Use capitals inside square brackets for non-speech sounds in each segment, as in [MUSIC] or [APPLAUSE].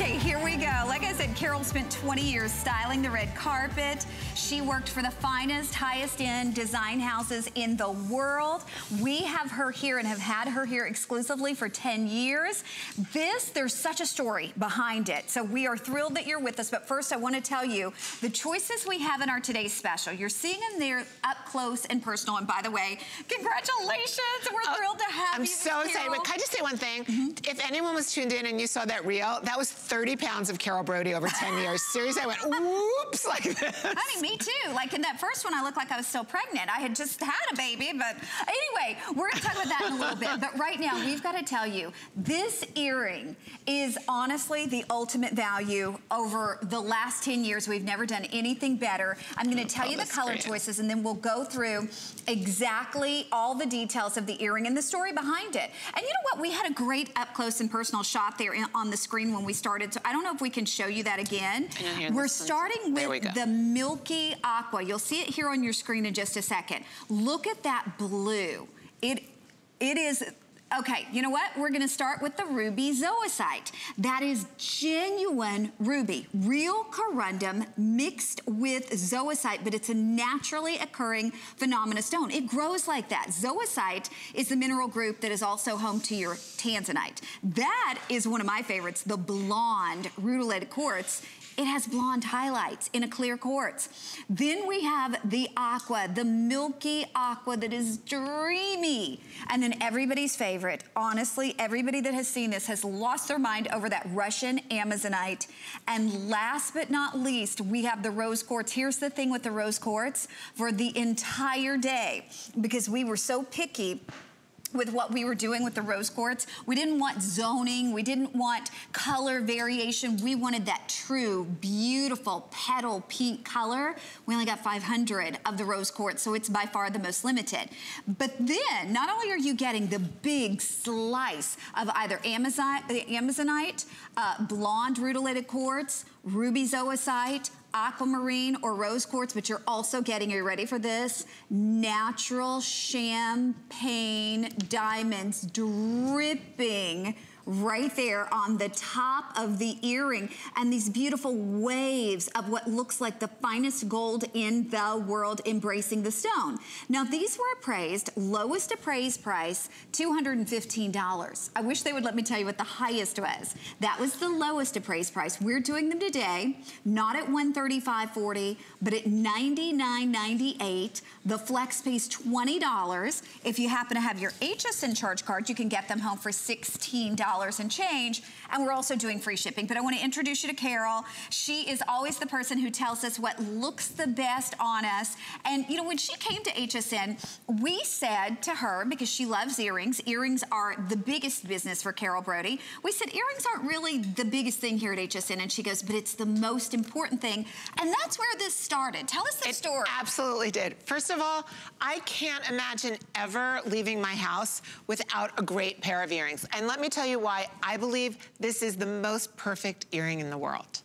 Okay, here we go. Like I said, Carol spent 20 years styling the red carpet. She worked for the finest, highest end design houses in the world. We have her here and have had her here exclusively for 10 years. This, there's such a story behind it. So we are thrilled that you're with us. But first, I want to tell you the choices we have in our today's special. You're seeing them there up close and personal. And by the way, congratulations. We're oh, thrilled to have I'm you. I'm so excited. But can I just say one thing? Mm -hmm. If anyone was tuned in and you saw that reel, that was 30 pounds of Carol Brodie over 10 years. Seriously, I went, whoops, like this. Honey, me too. Like in that first one, I looked like I was still pregnant. I had just had a baby, but anyway, we're gonna talk about that in a little bit. But right now, we've gotta tell you, this earring is honestly the ultimate value over the last 10 years. We've never done anything better. I'm gonna oh, tell oh, you the color great. choices and then we'll go through exactly all the details of the earring and the story behind it. And you know what? We had a great up close and personal shot there on the screen when we started. So I don't know if we can show you that again. We're starting with we the milky aqua. You'll see it here on your screen in just a second. Look at that blue. It, it is Okay, you know what? We're gonna start with the ruby zoisite. That is genuine ruby, real corundum mixed with zoisite, but it's a naturally occurring phenomena stone. It grows like that. Zoisite is the mineral group that is also home to your tanzanite. That is one of my favorites, the blonde rutilated quartz it has blonde highlights in a clear quartz. Then we have the aqua, the milky aqua that is dreamy. And then everybody's favorite, honestly, everybody that has seen this has lost their mind over that Russian Amazonite. And last but not least, we have the rose quartz. Here's the thing with the rose quartz for the entire day, because we were so picky with what we were doing with the rose quartz. We didn't want zoning. We didn't want color variation. We wanted that true, beautiful petal pink color. We only got 500 of the rose quartz, so it's by far the most limited. But then, not only are you getting the big slice of either Amazon, Amazonite, uh, blonde rutilated quartz, ruby zoisite, aquamarine or rose quartz, but you're also getting, are you ready for this? Natural champagne diamonds dripping right there on the top of the earring and these beautiful waves of what looks like the finest gold in the world embracing the stone. Now these were appraised, lowest appraised price, $215. I wish they would let me tell you what the highest was. That was the lowest appraised price. We're doing them today, not at $135.40, but at $99.98. The flex pays $20. If you happen to have your HSN charge card, you can get them home for $16 and change. And we're also doing free shipping. But I want to introduce you to Carol. She is always the person who tells us what looks the best on us. And, you know, when she came to HSN, we said to her, because she loves earrings, earrings are the biggest business for Carol Brodie. We said, earrings aren't really the biggest thing here at HSN. And she goes, but it's the most important thing. And that's where this started. Tell us the it story. absolutely did. First of all, I can't imagine ever leaving my house without a great pair of earrings. And let me tell you why I believe this is the most perfect earring in the world.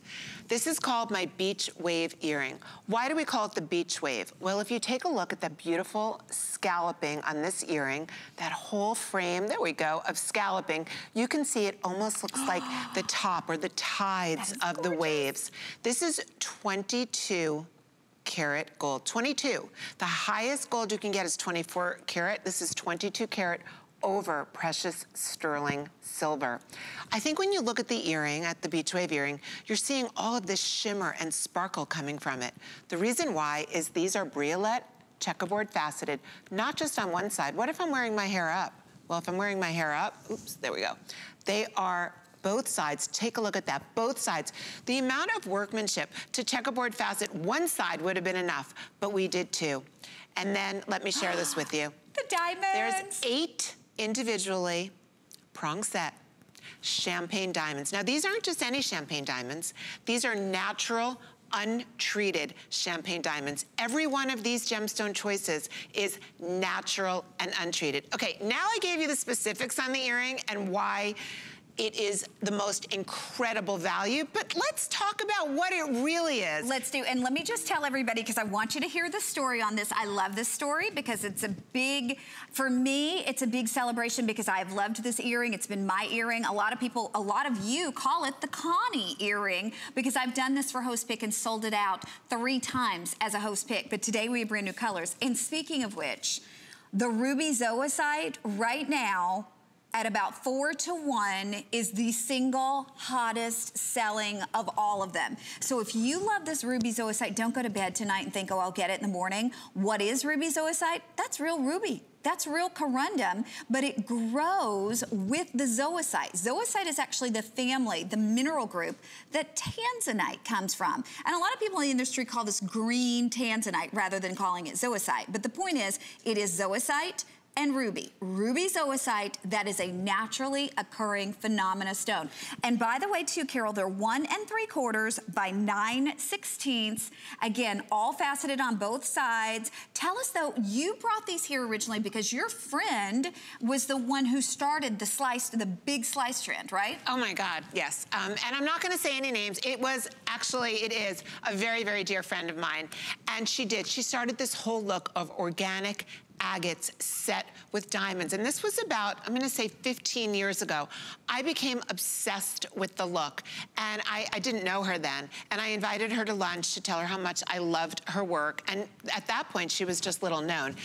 This is called my beach wave earring. Why do we call it the beach wave? Well, if you take a look at the beautiful scalloping on this earring, that whole frame, there we go, of scalloping, you can see it almost looks like the [GASPS] top or the tides of gorgeous. the waves. This is 22 karat gold, 22. The highest gold you can get is 24 karat. This is 22 karat over precious sterling silver. I think when you look at the earring, at the beach wave earring, you're seeing all of this shimmer and sparkle coming from it. The reason why is these are briolette checkerboard faceted, not just on one side. What if I'm wearing my hair up? Well, if I'm wearing my hair up, oops, there we go. They are both sides. Take a look at that, both sides. The amount of workmanship to checkerboard facet one side would have been enough, but we did two. And then let me share this with you. [GASPS] The diamonds. There's eight individually prong set champagne diamonds. Now these aren't just any champagne diamonds. These are natural untreated champagne diamonds. Every one of these gemstone choices is natural and untreated. Okay, now I gave you the specifics on the earring and why It is the most incredible value, but let's talk about what it really is. Let's do, and let me just tell everybody, because I want you to hear the story on this. I love this story because it's a big, for me, it's a big celebration because I've loved this earring. It's been my earring. A lot of people, a lot of you call it the Connie earring because I've done this for Host Pick and sold it out three times as a Host Pick, but today we have brand new colors. And speaking of which, the Ruby Zoisite right now at about four to one is the single hottest selling of all of them. So if you love this Ruby Zoisite, don't go to bed tonight and think, oh, I'll get it in the morning. What is Ruby Zoisite? That's real Ruby. That's real corundum, but it grows with the zoisite. Zoisite is actually the family, the mineral group that tanzanite comes from. And a lot of people in the industry call this green tanzanite rather than calling it zoisite. But the point is, it is zoisite, and ruby. Ruby zoisite, that is a naturally occurring phenomena stone. And by the way, too, Carol, they're one and three quarters by nine sixteenths. Again, all faceted on both sides. Tell us though, you brought these here originally because your friend was the one who started the slice, the big slice trend, right? Oh my God, yes. Um, and I'm not gonna say any names. It was actually, it is a very, very dear friend of mine. And she did, she started this whole look of organic agates set with diamonds. And this was about, I'm gonna say 15 years ago. I became obsessed with the look. And I, I, didn't know her then. And I invited her to lunch to tell her how much I loved her work. And at that point, she was just little known.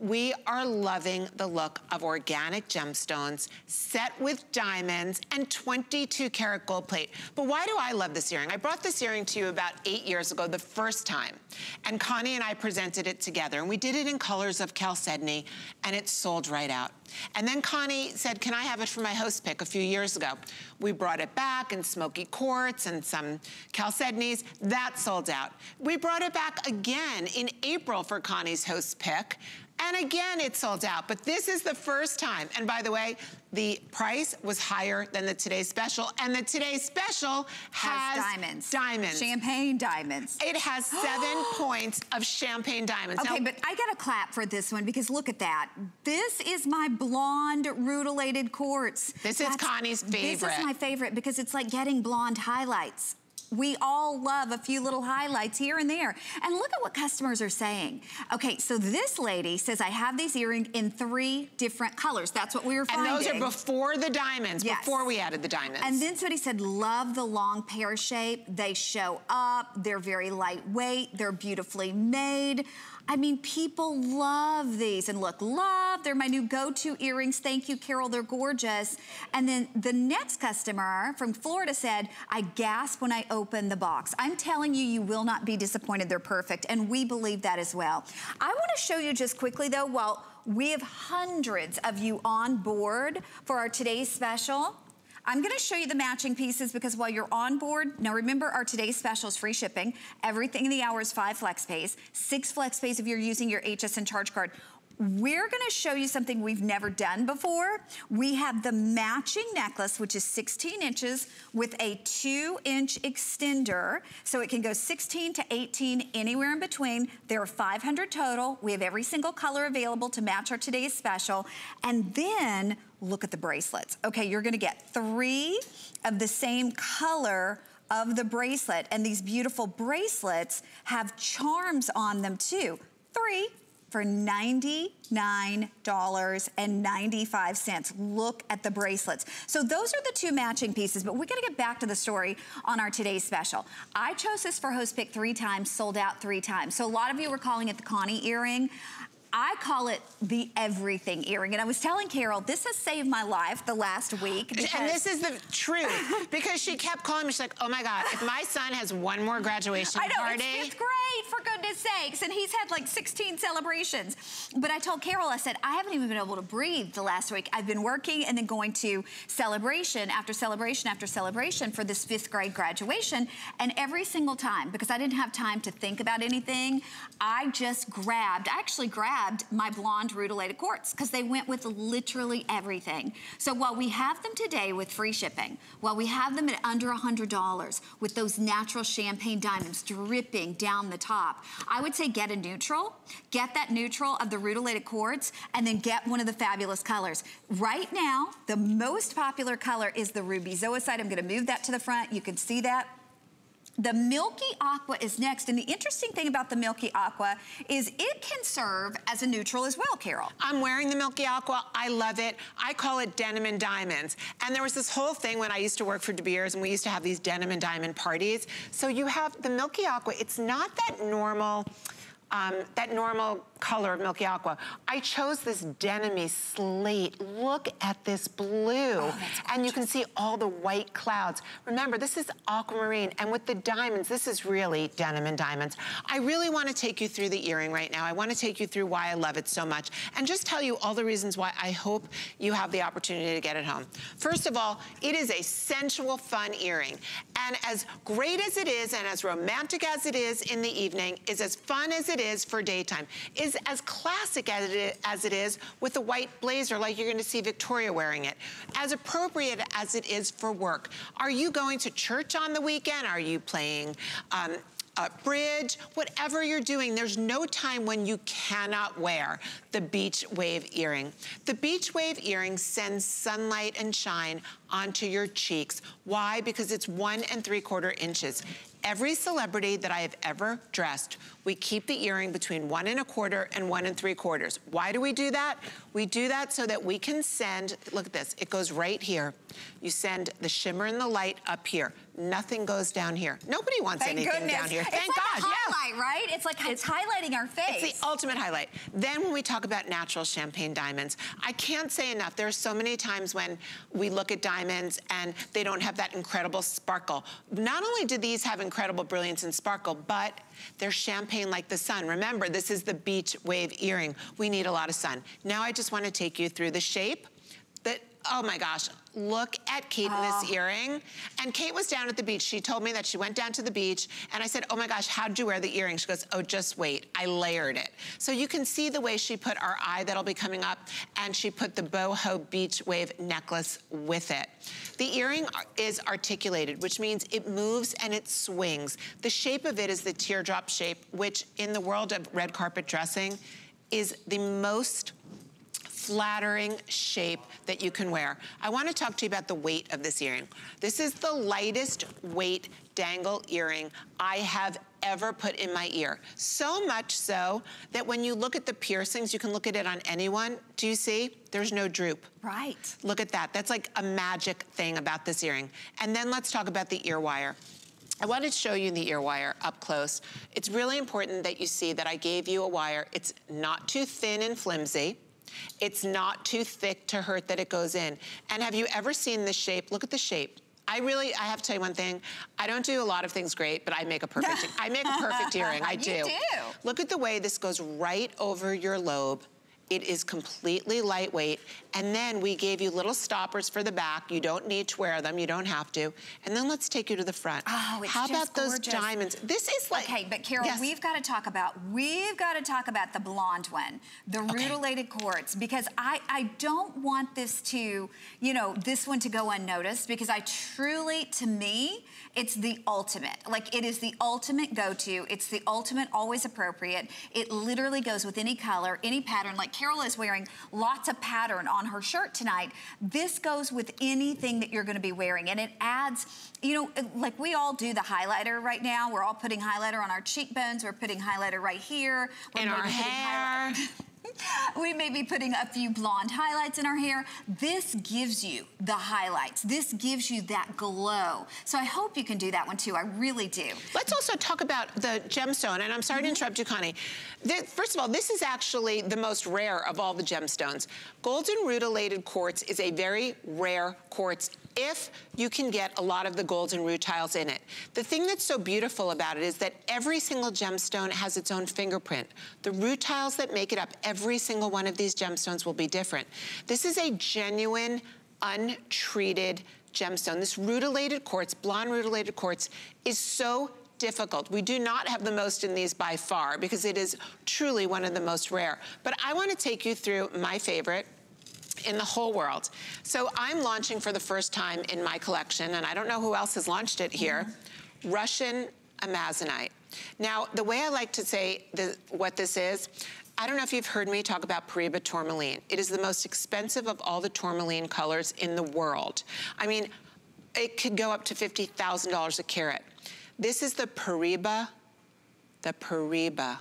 We are loving the look of organic gemstones set with diamonds and 22 karat gold plate. But why do I love this earring? I brought this earring to you about eight years ago, the first time. And Connie and I presented it together. And we did it in colors of chalcedony, and it sold right out. And then Connie said, can I have it for my host pick a few years ago? We brought it back in smoky quartz and some chalcedonies. That sold out. We brought it back again in April for Connie's host pick. And again, it sold out. But this is the first time. And by the way, the price was higher than the Today Special. And the Today Special has, has diamonds. Diamonds. Champagne diamonds. It has [GASPS] seven points of champagne diamonds. Okay, now, but I got a clap for this one because look at that. This is my blonde rutilated quartz. This That's, is Connie's favorite. This is my favorite because it's like getting blonde highlights. We all love a few little highlights here and there. And look at what customers are saying. Okay, so this lady says, I have these earrings in three different colors. That's what we were finding. And those are before the diamonds, yes. before we added the diamonds. And then somebody said, love the long pear shape. They show up, they're very lightweight, they're beautifully made. I mean, people love these. And look, love, they're my new go-to earrings. Thank you, Carol, they're gorgeous. And then the next customer from Florida said, I gasp when I open the box. I'm telling you, you will not be disappointed. They're perfect. And we believe that as well. I wanna show you just quickly though, while we have hundreds of you on board for our today's special. I'm gonna show you the matching pieces because while you're on board, now remember our today's special is free shipping. Everything in the hour is five flex pays, six flex pays if you're using your HSN charge card. We're gonna show you something we've never done before. We have the matching necklace, which is 16 inches with a two inch extender. So it can go 16 to 18, anywhere in between. There are 500 total. We have every single color available to match our today's special. And then look at the bracelets. Okay, you're gonna get three of the same color of the bracelet. And these beautiful bracelets have charms on them too. Three for $99.95. Look at the bracelets. So those are the two matching pieces, but we gotta get back to the story on our today's special. I chose this for Host Pick three times, sold out three times. So a lot of you were calling it the Connie earring. I call it the everything earring. And I was telling Carol, this has saved my life the last week. And this is the truth. because she kept calling me, she's like, oh my God, if my son has one more graduation I know, party. It's, it's great, for goodness sakes. And he's had like 16 celebrations. But I told Carol, I said, I haven't even been able to breathe the last week. I've been working and then going to celebration after celebration after celebration for this fifth grade graduation. And every single time, because I didn't have time to think about anything, I just grabbed, I actually grabbed grabbed my blonde rutilated quartz because they went with literally everything. So while we have them today with free shipping, while we have them at under $100 with those natural champagne diamonds dripping down the top, I would say get a neutral, get that neutral of the rutilated quartz, and then get one of the fabulous colors. Right now, the most popular color is the ruby zoisite. I'm gonna move that to the front. You can see that the Milky Aqua is next. And the interesting thing about the Milky Aqua is it can serve as a neutral as well, Carol. I'm wearing the Milky Aqua. I love it. I call it denim and diamonds. And there was this whole thing when I used to work for De Beers and we used to have these denim and diamond parties. So you have the Milky Aqua. It's not that normal, um, that normal color of Milky Aqua. I chose this denim slate. Look at this blue. Oh, and you can see all the white clouds. Remember, this is aquamarine, and with the diamonds, this is really denim and diamonds. I really wanna take you through the earring right now. I wanna take you through why I love it so much, and just tell you all the reasons why I hope you have the opportunity to get it home. First of all, it is a sensual, fun earring. And as great as it is, and as romantic as it is in the evening, is as fun as it is for daytime. Is is as classic as it is, as it is with a white blazer like you're gonna see Victoria wearing it. As appropriate as it is for work. Are you going to church on the weekend? Are you playing um, uh, bridge, whatever you're doing, there's no time when you cannot wear the beach wave earring. The beach wave earring sends sunlight and shine onto your cheeks. Why? Because it's one and three quarter inches. Every celebrity that I have ever dressed, we keep the earring between one and a quarter and one and three quarters. Why do we do that? We do that so that we can send, look at this, it goes right here. You send the shimmer and the light up here. Nothing goes down here. Nobody wants Thank anything goodness. down here. It's Thank like God. a highlight, yeah. right? It's like it's highlighting our face. It's the ultimate highlight. Then when we talk about natural champagne diamonds, I can't say enough. There are so many times when we look at diamonds and they don't have that incredible sparkle. Not only do these have incredible brilliance and sparkle, but they're champagne like the sun. Remember, this is the beach wave earring. We need a lot of sun. Now I just want to take you through the shape that oh my gosh, look at Kate in this oh. earring. And Kate was down at the beach. She told me that she went down to the beach and I said, oh my gosh, how'd you wear the earring? She goes, oh, just wait, I layered it. So you can see the way she put our eye that'll be coming up and she put the boho beach wave necklace with it. The earring is articulated, which means it moves and it swings. The shape of it is the teardrop shape, which in the world of red carpet dressing is the most flattering shape that you can wear. I wanna talk to you about the weight of this earring. This is the lightest weight dangle earring I have ever put in my ear. So much so that when you look at the piercings, you can look at it on anyone. Do you see? There's no droop. Right. Look at that. That's like a magic thing about this earring. And then let's talk about the ear wire. I wanted to show you the ear wire up close. It's really important that you see that I gave you a wire. It's not too thin and flimsy. It's not too thick to hurt that it goes in. And have you ever seen the shape? Look at the shape. I really, I have to tell you one thing. I don't do a lot of things great, but I make a perfect, [LAUGHS] I make a perfect earring. I do. You do. Look at the way this goes right over your lobe. It is completely lightweight. And then we gave you little stoppers for the back. You don't need to wear them. You don't have to. And then let's take you to the front. Oh, it's How about gorgeous. those diamonds? This is like... Okay, but Carol, yes. we've got to talk about, we've got to talk about the blonde one, the okay. rutilated quartz, because I, I don't want this to, you know, this one to go unnoticed, because I truly, to me, it's the ultimate. Like, it is the ultimate go-to. It's the ultimate always appropriate. It literally goes with any color, any pattern. Like, Carol is wearing lots of pattern on her shirt tonight. This goes with anything that you're gonna be wearing and it adds, you know, like we all do the highlighter right now. We're all putting highlighter on our cheekbones. We're putting highlighter right here. We're in our hair. [LAUGHS] we may be putting a few blonde highlights in our hair. This gives you the highlights. This gives you that glow. So I hope you can do that one too. I really do. Let's also talk about the gemstone, and I'm sorry mm -hmm. to mm-hmm. interrupt you, Connie. first of all, this is actually the most rare of all the gemstones. Golden rutilated quartz is a very rare quartz if you can get a lot of the golds and rutiles in it. The thing that's so beautiful about it is that every single gemstone has its own fingerprint. The rutiles that make it up, every single one of these gemstones will be different. This is a genuine, untreated gemstone. This rutilated quartz, blonde rutilated quartz, is so difficult. We do not have the most in these by far because it is truly one of the most rare. But I wanna take you through my favorite, in the whole world. So I'm launching for the first time in my collection, and I don't know who else has launched it here, mm -hmm. Russian Amazonite. Now, the way I like to say the, what this is, I don't know if you've heard me talk about Paraiba tourmaline. It is the most expensive of all the tourmaline colors in the world. I mean, it could go up to $50,000 a carat. This is the Paraiba, the Paraiba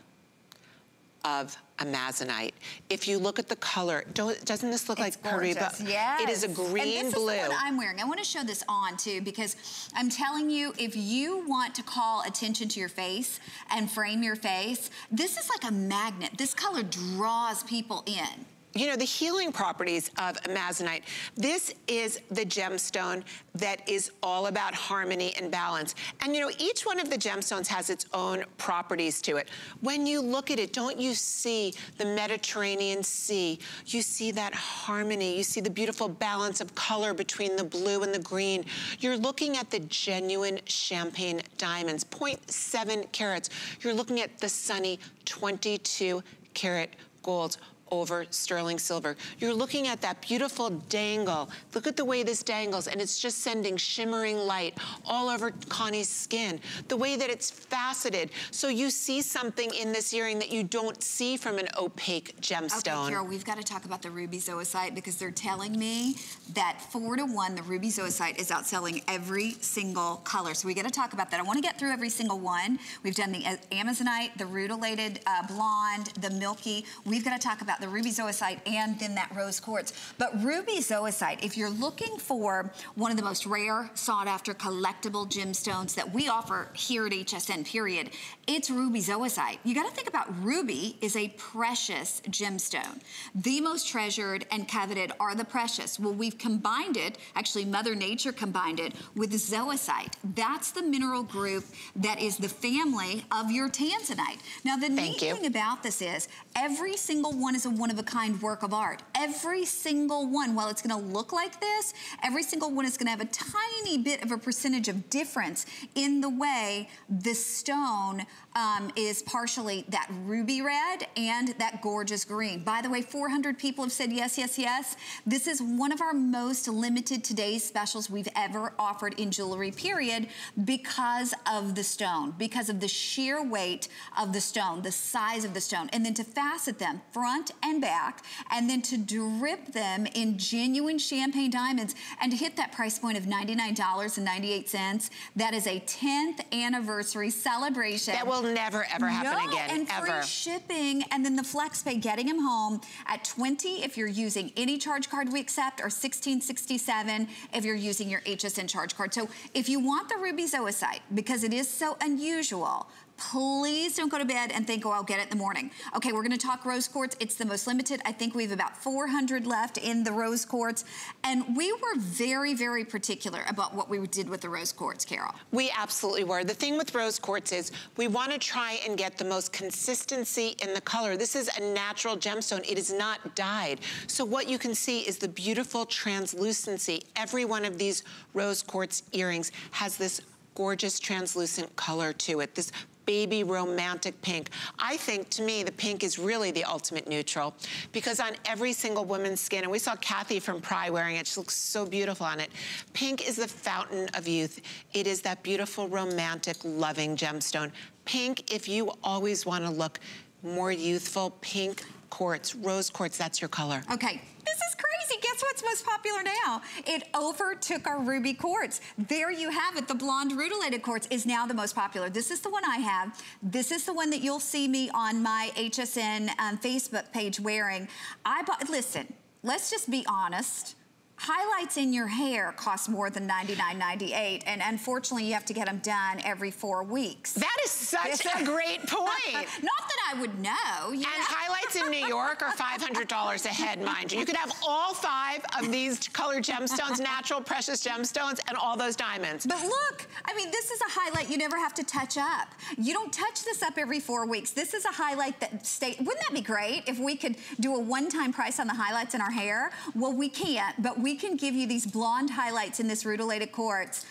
of amazonite. If you look at the color, doesn't this look it's like Paraiba? Yes. It is a green and this blue. This is what I'm wearing. I want to show this on too because I'm telling you, if you want to call attention to your face and frame your face, this is like a magnet. This color draws people in you know, the healing properties of amazonite. This is the gemstone that is all about harmony and balance. And you know, each one of the gemstones has its own properties to it. When you look at it, don't you see the Mediterranean Sea? You see that harmony. You see the beautiful balance of color between the blue and the green. You're looking at the genuine champagne diamonds, 0.7 carats. You're looking at the sunny 22 carat gold over sterling silver. You're looking at that beautiful dangle. Look at the way this dangles and it's just sending shimmering light all over Connie's skin. The way that it's faceted. So you see something in this earring that you don't see from an opaque gemstone. Okay, Carol, we've got to talk about the ruby zoisite because they're telling me that four to one, the ruby zoisite is outselling every single color. So we got to talk about that. I want to get through every single one. We've done the Amazonite, the rutilated uh, blonde, the milky. We've got to talk about the ruby zoisite and then that rose quartz. But ruby zoisite, if you're looking for one of the most rare, sought after collectible gemstones that we offer here at HSN, period, it's ruby zoisite. You gotta think about ruby is a precious gemstone. The most treasured and coveted are the precious. Well, we've combined it, actually Mother Nature combined it with zoisite. That's the mineral group that is the family of your tanzanite. Now, the Thank neat you. thing about this is every single one is a one-of-a-kind work of art. Every single one, while it's gonna look like this, every single one is gonna have a tiny bit of a percentage of difference in the way the stone um, is partially that ruby red and that gorgeous green. By the way, 400 people have said yes, yes, yes. This is one of our most limited today's specials we've ever offered in jewelry, period, because of the stone, because of the sheer weight of the stone, the size of the stone, and then to facet them front and back, and then to drip them in genuine champagne diamonds and to hit that price point of $99.98. That is a 10th anniversary celebration. Will never, ever happen no, again, and ever. free shipping, and then the flex pay, getting them home at 20 if you're using any charge card we accept, or 1667 if you're using your HSN charge card. So if you want the Ruby Zoisite, because it is so unusual, please don't go to bed and think, oh, I'll get it in the morning. Okay, we're gonna talk rose quartz. It's the most limited. I think we have about 400 left in the rose quartz. And we were very, very particular about what we did with the rose quartz, Carol. We absolutely were. The thing with rose quartz is we wanna try and get the most consistency in the color. This is a natural gemstone. It is not dyed. So what you can see is the beautiful translucency. Every one of these rose quartz earrings has this gorgeous translucent color to it. This baby romantic pink. I think, to me, the pink is really the ultimate neutral because on every single woman's skin, and we saw Kathy from Pry wearing it, she looks so beautiful on it. Pink is the fountain of youth. It is that beautiful, romantic, loving gemstone. Pink, if you always want to look more youthful, pink quartz, rose quartz, that's your color. Okay, this is crazy. Guess what's most popular now? It overtook our ruby quartz. There you have it. The blonde rutilated quartz is now the most popular. This is the one I have. This is the one that you'll see me on my HSN um, Facebook page wearing. I bought, listen, let's just be honest highlights in your hair cost more than $99.98, and unfortunately, you have to get them done every four weeks. That is such a great point. [LAUGHS] Not that I would know. and highlights in New York are $500 a head, mind you. You could have all five of these colored gemstones, natural precious gemstones, and all those diamonds. But look, I mean, this is a highlight you never have to touch up. You don't touch this up every four weeks. This is a highlight that stay. Wouldn't that be great if we could do a one-time price on the highlights in our hair? Well, we can't, but we can give you these blonde highlights in this rutilated quartz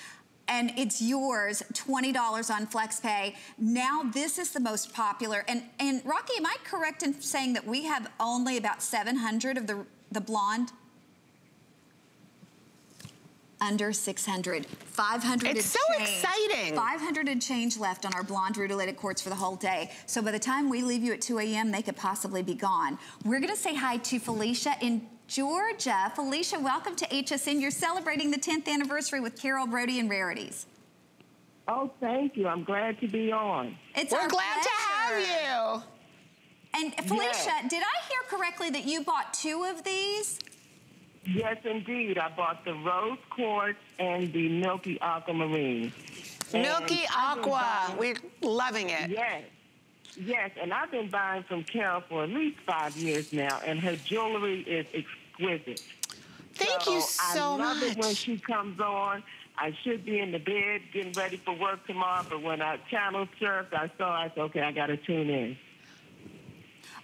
and it's yours, $20 on FlexPay. Now this is the most popular. And, and Rocky, am I correct in saying that we have only about 700 of the, the blonde under 600. 500 It's so change. exciting. 500 and change left on our blonde rutilated quartz for the whole day. So by the time we leave you at 2 a.m., they could possibly be gone. We're gonna say hi to Felicia in Georgia. Felicia, welcome to HSN. You're celebrating the 10th anniversary with Carol Brodie and Rarities. Oh, thank you. I'm glad to be on. It's We're our glad to have you. And Felicia, Yes. did I hear correctly that you bought two of these? Yes, indeed. I bought the rose quartz and the milky aquamarine. Milky I've Aqua. buying- We're loving it. Yes. Yes, and I've been buying from Carol for at least five years now, and her jewelry is exquisite. Thank you so much. I so love it when much. she comes on. I should be in the bed getting ready for work tomorrow, but when I channel surfed, I saw, I said, okay, I got to tune in.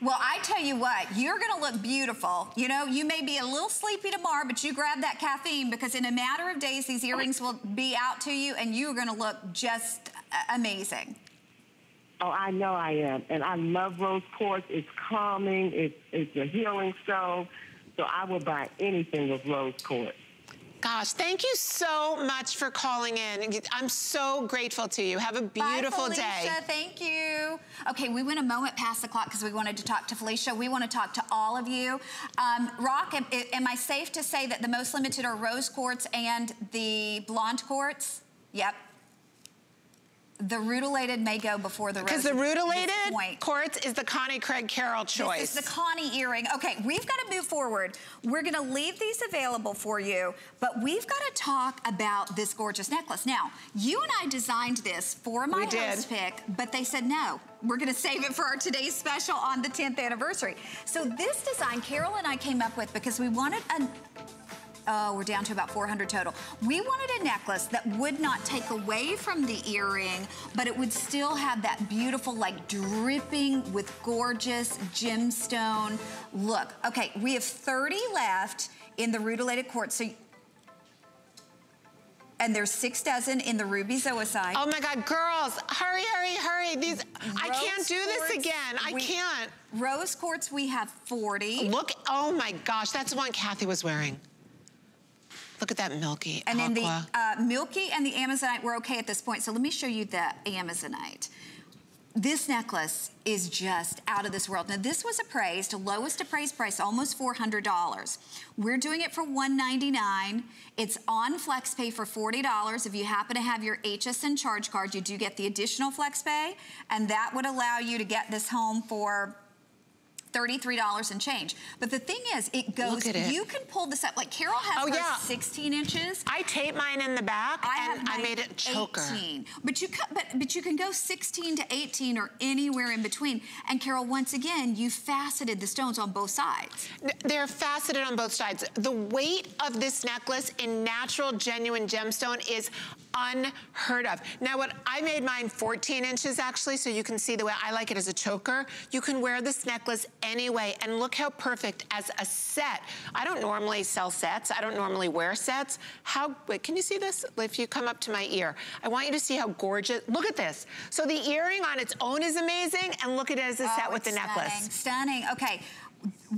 Well, I tell you what, you're gonna look beautiful. You know, you may be a little sleepy tomorrow, but you grab that caffeine because in a matter of days, these earrings will be out to you and you're gonna look just amazing. Oh, I know I am. And I love rose quartz. It's calming. It's, it's a healing stone. So I will buy anything with rose quartz. Gosh, thank you so much for calling in. I'm so grateful to you. Have a beautiful Bye, Felicia. day. Thank you. Okay, we went a moment past the clock because we wanted to talk to Felicia. We want to talk to all of you. Um, Rock, am, am I safe to say that the most limited are rose quartz and the blonde quartz? Yep. The rutilated may go before the. Because the at rutilated point. quartz is the Connie Craig Carroll choice. This is the Connie earring. Okay, we've got to move forward. We're going to leave these available for you, but we've got to talk about this gorgeous necklace. Now, you and I designed this for my host pick, but they said no. We're going to save it for our today's special on the 10th anniversary. So this design, Carol and I came up with because we wanted a Oh, we're down to about 400 total. We wanted a necklace that would not take away from the earring, but it would still have that beautiful, like dripping with gorgeous gemstone look. Okay, we have 30 left in the rutilated quartz. So, and there's six dozen in the ruby zoisite. Oh my God, girls, hurry, hurry, hurry. These, I can't do this again. I we- can't. Rose quartz, we have 40. Look, oh my gosh, that's the one Kathy was wearing. Look at that milky And then the uh, Milky and the Amazonite, we're okay at this point. So let me show you the Amazonite. This necklace is just out of this world. Now this was appraised, lowest appraised price, almost $400. We're doing it for 199. It's on FlexPay for $40. If you happen to have your HSN charge card, you do get the additional FlexPay, and that would allow you to get this home for $33 and change. But the thing is, it goes, Look at it. you can pull this up. Like Carol has Oh, yeah. 16 inches. I tape mine in the back I and I made it choker. 18. But you cut, but but you can go 16 to 18 or anywhere in between. And Carol, once again, you faceted the stones on both sides. They're faceted on both sides. The weight of this necklace in natural, genuine gemstone is unheard of. Now, what I made mine 14 inches actually, so you can see the way I like it as a choker. You can wear this necklace anyway, and look how perfect as a set. I don't normally sell sets. I don't normally wear sets. How, wait, can you see this? If you come up to my ear, I want you to see how gorgeous, look at this. So the earring on its own is amazing, and look at it as a set Oh, with the it's necklace. Stunning, stunning. Okay,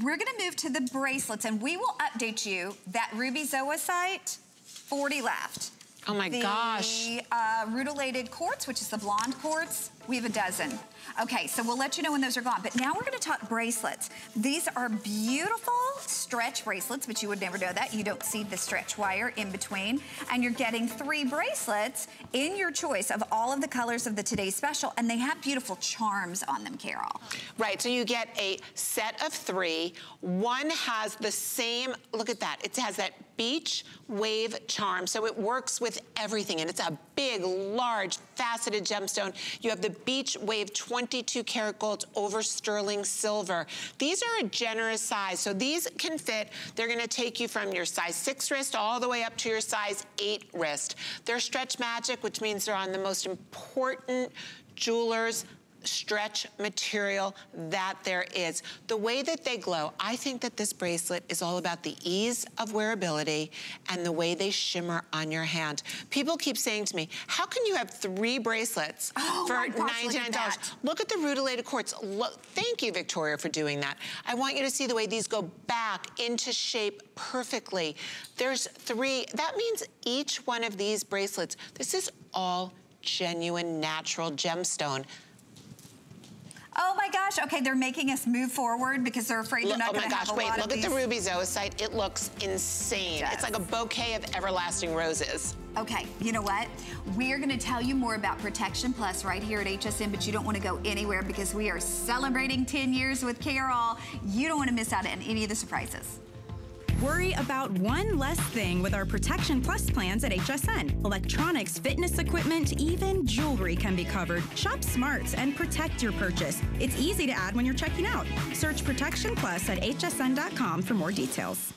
we're gonna move to the bracelets and we will update you that Ruby Zoisite, 40 left. Oh my the, gosh. The uh, rutilated quartz, which is the blonde quartz, we have a dozen. Okay, so we'll let you know when those are gone. But now we're gonna talk bracelets. These are beautiful stretch bracelets, but you would never know that. You don't see the stretch wire in between. And you're getting three bracelets in your choice of all of the colors of the Today's Special, and they have beautiful charms on them, Carol. Right, so you get a set of three. One has the same, look at that, it has that beach wave charm. So it works with everything, and it's a big, large, faceted gemstone. You have the beach wave 22 karat gold over sterling silver. These are a generous size, so these can fit. They're gonna take you from your size six wrist all the way up to your size eight wrist. They're stretch magic, which means they're on the most important jewelers stretch material that there is. The way that they glow, I think that this bracelet is all about the ease of wearability and the way they shimmer on your hand. People keep saying to me, how can you have three bracelets [GASPS] oh for gosh, $99? Look, look, at the rutilated quartz. Look, thank you, Victoria, for doing that. I want you to see the way these go back into shape perfectly. There's three, that means each one of these bracelets, this is all genuine natural gemstone. Oh my gosh, okay, they're making us move forward because they're afraid they're not oh gonna gosh, have a wait, lot look of at the ruby zoisite. It looks insane. It it's like a bouquet of everlasting roses. Okay, you know what? We're gonna tell you more about Protection Plus right here at HSN, but you don't wanna go anywhere because we are celebrating 10 years with Carol. You don't wanna miss out on any of the surprises. Worry about one less thing with our Protection Plus plans at HSN. Electronics, fitness equipment, even jewelry can be covered. Shop smarts and protect your purchase. It's easy to add when you're checking out. Search Protection Plus at hsn.com for more details.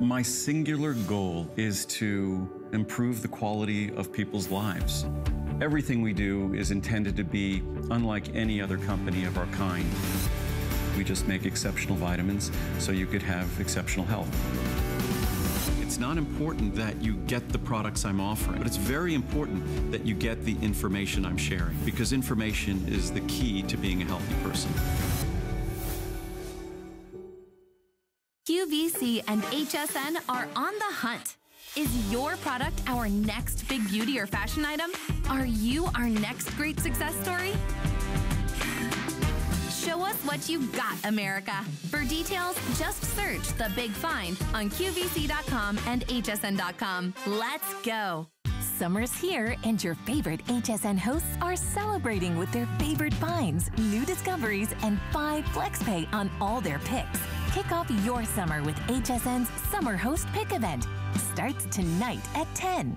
My singular goal is to improve the quality of people's lives. Everything we do is intended to be unlike any other company of our kind. We just make exceptional vitamins so you could have exceptional health. It's not important that you get the products I'm offering, but it's very important that you get the information I'm sharing because information is the key to being a healthy person. QVC and HSN are on the hunt. Is your product our next big beauty or fashion item? Are you our next great success story? Show us what you got, America. For details, just search The Big Find on QVC.com and HSN.com. Let's go. Summer's here, and your favorite HSN hosts are celebrating with their favorite finds, new discoveries, and five flex pay on all their picks. Kick off your summer with HSN's Summer Host Pick event. Starts tonight at 10.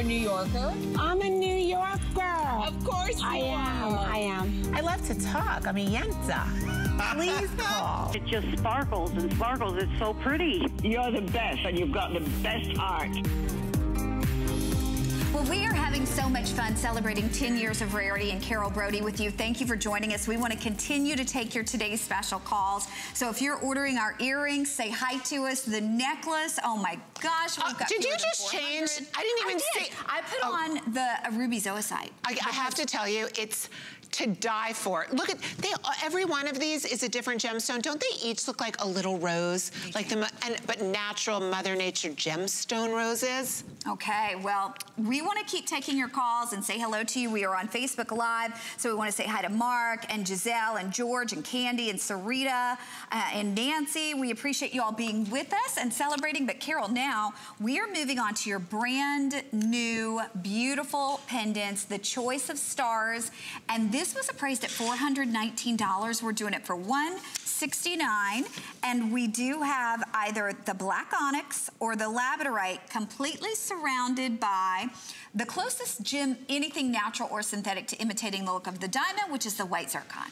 is our New Yorker. I'm a New Yorker. Of course I am. I am. I love to talk. I'm a yenta. Please call. It just sparkles and sparkles. It's so pretty. You're the best, and you've got the best heart. Well, we are having so much fun celebrating 10 years of Rarity and Carol Brodie with you. Thank you for joining us. We want to continue to take your today's special calls. So if you're ordering our earrings, say hi to us. The necklace, oh my gosh. Uh, did you just change? I didn't even I see. I put oh. on the ruby zoisite. I, I have to tell you, it's to die for. Look at, they, every one of these is a different gemstone. Don't they each look like a little rose? Like the, and, but natural Mother Nature gemstone roses? Okay, well, we want to keep taking your calls and say hello to you. We are on Facebook Live, so we want to say hi to Mark and Giselle and George and Candy and Sarita uh, and Nancy. We appreciate you all being with us and celebrating. But Carol, now we are moving on to your brand new, beautiful pendants, the choice of stars. And this was appraised at $419. We're doing it for 169. And we do have either the black onyx or the labradorite completely surrounded by the closest gem, anything natural or synthetic to imitating the look of the diamond, which is the white zircon.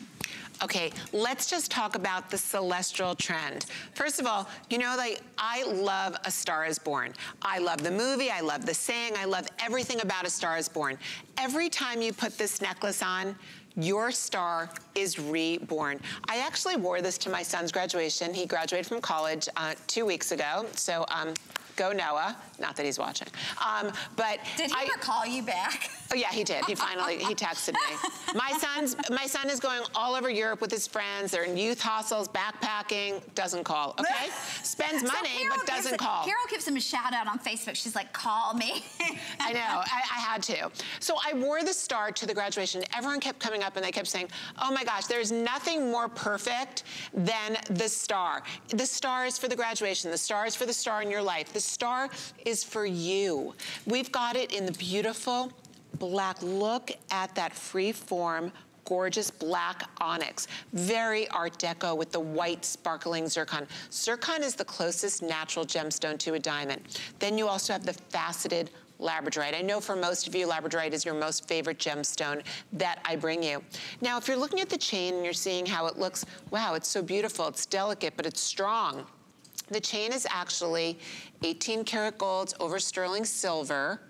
Okay, let's just talk about the celestial trend. First of all, you know, like, I love A Star is Born. I love the movie, I love the saying, I love everything about A Star is Born. Every time you put this necklace on, your star is reborn. I actually wore this to my son's graduation. He graduated from college uh, two weeks ago. So um, Go Noah. Not that he's watching. Um, but Did he I, ever call you back? Oh yeah, he did. He finally he texted me. [LAUGHS] My son's my son is going all over Europe with his friends. They're in youth hostels, backpacking. Doesn't call. [LAUGHS] Okay, spends So money Carol but doesn't it- call. Carol gives him a shout out on Facebook. She's like, call me. [LAUGHS] I know, I, I had to. So I wore the star to the graduation. Everyone kept coming up and they kept saying, oh my gosh, there's nothing more perfect than the star. The star is for the graduation. The star is for the star in your life. The star is for you. We've got it in the beautiful black. Look at that free form gorgeous black onyx. Very Art Deco with the white sparkling zircon. Zircon is the closest natural gemstone to a diamond. Then you also have the faceted labradorite. I know for most of you, labradorite is your most favorite gemstone that I bring you. Now, if you're looking at the chain and you're seeing how it looks, wow, it's so beautiful, it's delicate, but it's strong. The chain is actually 18 karat gold over sterling silver,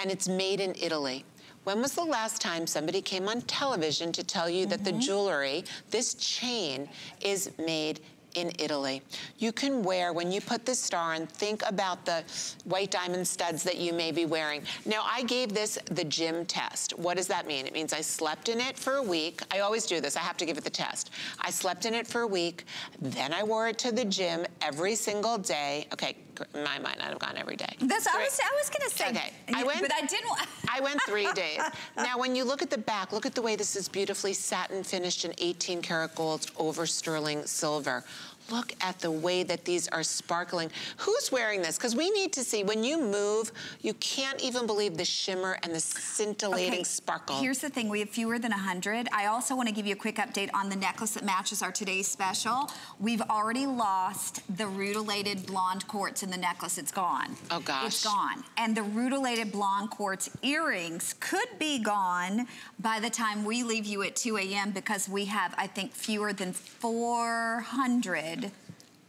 and it's made in Italy. When was the last time somebody came on television to tell you that the mm-hmm. jewelry, this chain, is made in Italy. You can wear, when you put this star on, think about the white diamond studs that you may be wearing. Now, I gave this the gym test. What does that mean? It means I slept in it for a week. I always do this. I have to give it the test. I slept in it for a week. Then I wore it to the gym every single day. Okay, my mind, I'd have gone every day. That's, I was, I was gonna say. Okay, I went. But I didn't. I went three [LAUGHS] days. Now, when you look at the back, look at the way this is beautifully satin finished in 18 karat gold over sterling silver. Look at the way that these are sparkling. Who's wearing this? Because we need to see, when you move, you can't even believe the shimmer and the scintillating Okay, sparkle. Here's the thing, we have fewer than 100. I also wanna give you a quick update on the necklace that matches our today's special. We've already lost the rutilated blonde quartz in the necklace, it's gone. Oh, gosh. It's gone. And the rutilated blonde quartz earrings could be gone by the time we leave you at 2 a.m. because we have, I think, fewer than 400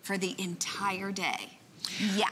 for the entire day. Yeah.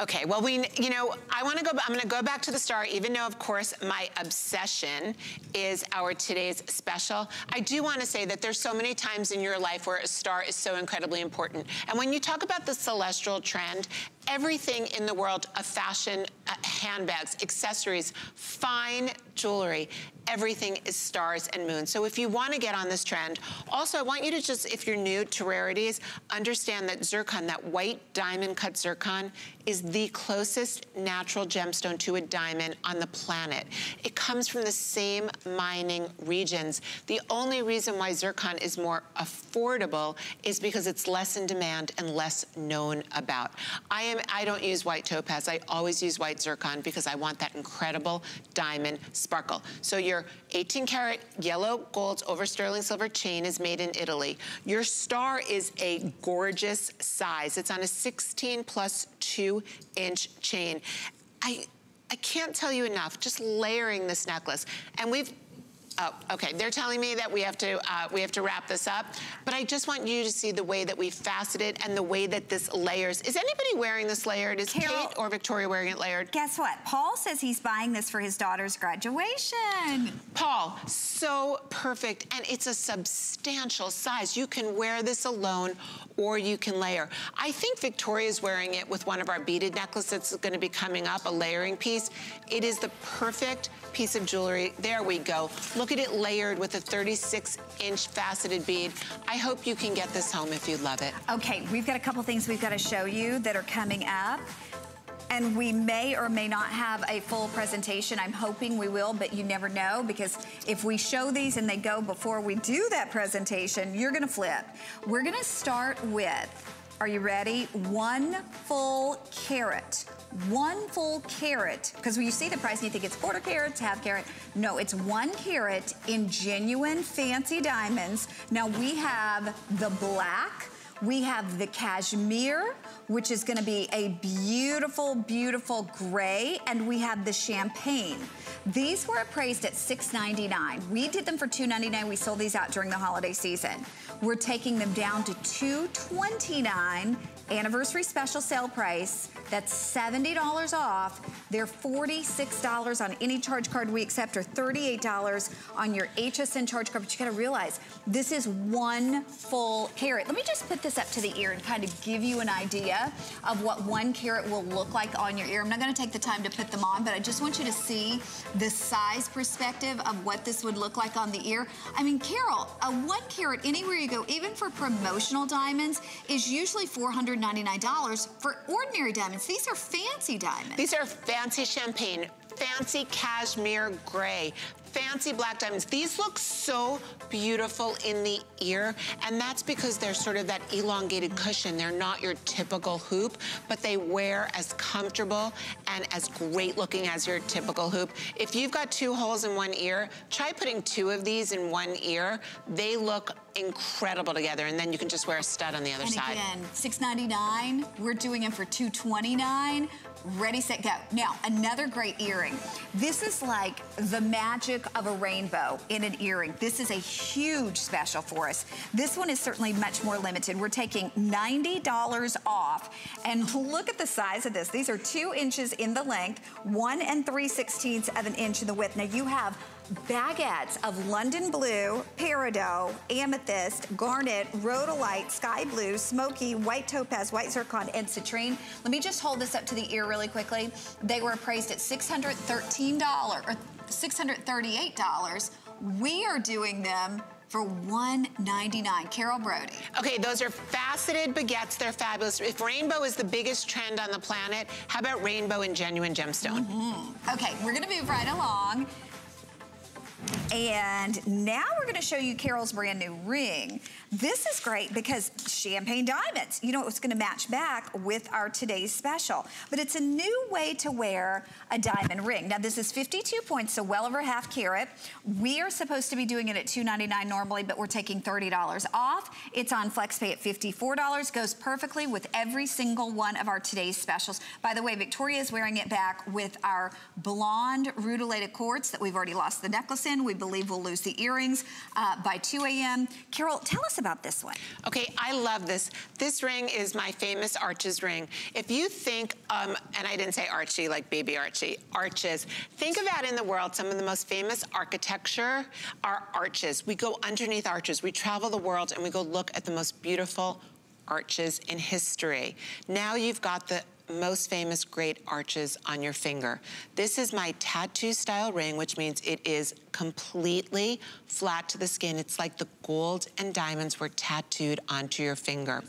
Okay, well, we, you know, I want to go, I'm to go back to the star, even though, of course, my obsession is our today's special. I do want to say that there's so many times in your life where a star is so incredibly important. And when you talk about the celestial trend, everything in the world of fashion, uh, handbags, accessories, fine jewelry, everything is stars and moons. So if you want to get on this trend, also I want you to just, if you're new to rarities, understand that zircon, that white diamond cut zircon, is the closest natural gemstone to a diamond on the planet. It comes from the same mining regions. The only reason why zircon is more affordable is because it's less in demand and less known about. I am I don't use white topaz. I always use white zircon because I want that incredible diamond sparkle. So your 18 karat yellow gold over sterling silver chain is made in Italy. Your star is a gorgeous size. It's on a 16 plus two inch chain. I, I can't tell you enough, just layering this necklace. And we've Oh, okay. They're telling me that we have to uh, we have to wrap this up, but I just want you to see the way that we faceted and the way that this layers. Is anybody wearing this layered? Is Carol- Kate or Victoria wearing it layered? Guess what? Paul says he's buying this for his daughter's graduation. Paul, so perfect, and it's a substantial size. You can wear this alone or you can layer. I think Victoria's wearing it with one of our beaded necklaces that's gonna be coming up, a layering piece. It is the perfect piece of jewelry. There we go. Look at it layered with a 36 inch faceted bead. I hope you can get this home if you love it. Okay, we've got a couple things we've got to show you that are coming up. And we may or may not have a full presentation. I'm hoping we will, but you never know because if we show these and they go before we do that presentation, you're gonna flip. We're gonna start with, are you ready? One full carat. One full carat, because when you see the price and you think it's quarter carats, half carat. No, it's one carat in genuine fancy diamonds. Now we have the black, we have the cashmere, which is gonna be a beautiful, beautiful gray, and we have the champagne. These were appraised at $6.99. We did them for $2.99. We sold these out during the holiday season. We're taking them down to $2.29 anniversary special sale price. That's $70 off. They're $46 on any charge card we accept or $38 on your HSN charge card. But you gotta realize, this is one full carat. Let me just put this up to the ear and kind of give you an idea of what one carat will look like on your ear. I'm not gonna take the time to put them on, but I just want you to see the size perspective of what this would look like on the ear. I mean, Carol, a one carat anywhere you go, even for promotional diamonds, is usually $499 for ordinary diamonds. These are fancy diamonds. These are fancy champagne, fancy cashmere gray, fancy black diamonds. These look so beautiful in the ear, and that's because they're sort of that elongated cushion. They're not your typical hoop, but they wear as comfortable and as great looking as your typical hoop. If you've got two holes in one ear, try putting two of these in one ear. They look incredible together, and then you can just wear a stud on the other and side. again, $6.99. We're doing them for 229. Ready, set, go. Now, another great earring. This is like the magic of a rainbow in an earring. This is a huge special for us. This one is certainly much more limited. We're taking $90 off. And look at the size of this. These are two inches in the length, one and three sixteenths of an inch in the width. Now you have baguettes of London blue, peridot, amethyst, garnet, rhodolite, sky blue, smoky, white topaz, white zircon, and citrine. Let me just hold this up to the ear really quickly. They were appraised at $613 or $638. We are doing them for 199. Carol Brodie. Okay, those are faceted baguettes. They're fabulous. If rainbow is the biggest trend on the planet, how about rainbow and genuine gemstone? Mm -hmm. Okay, we're gonna move right along. And now we're gonna show you Carol's brand new ring. This is great because champagne diamonds, you know, it's gonna match back with our today's special. But it's a new way to wear a diamond ring. Now this is 52 points, so well over half carat. We are supposed to be doing it at $2.99 normally, but we're taking $30 off. It's on FlexPay at $54, goes perfectly with every single one of our today's specials. By the way, Victoria is wearing it back with our blonde rutilated quartz that we've already lost the necklace in. We believe we'll lose the earrings uh, by 2 a.m. Carol, tell us about this one. Okay, I love this. This ring is my famous Arches ring. If you think, um, and I didn't say Archie like baby Archie, arches. Think about in the world, some of the most famous architecture are arches. We go underneath arches. We travel the world and we go look at the most beautiful arches in history. Now you've got the most famous great arches on your finger. This is my tattoo style ring, which means it is completely flat to the skin. It's like the gold and diamonds were tattooed onto your finger.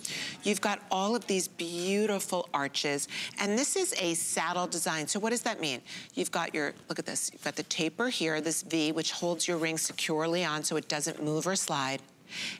You've got all of these beautiful arches, and this is a saddle design. So what does that mean? You've got your, look at this, you've got the taper here, this V, which holds your ring securely on so it doesn't move or slide.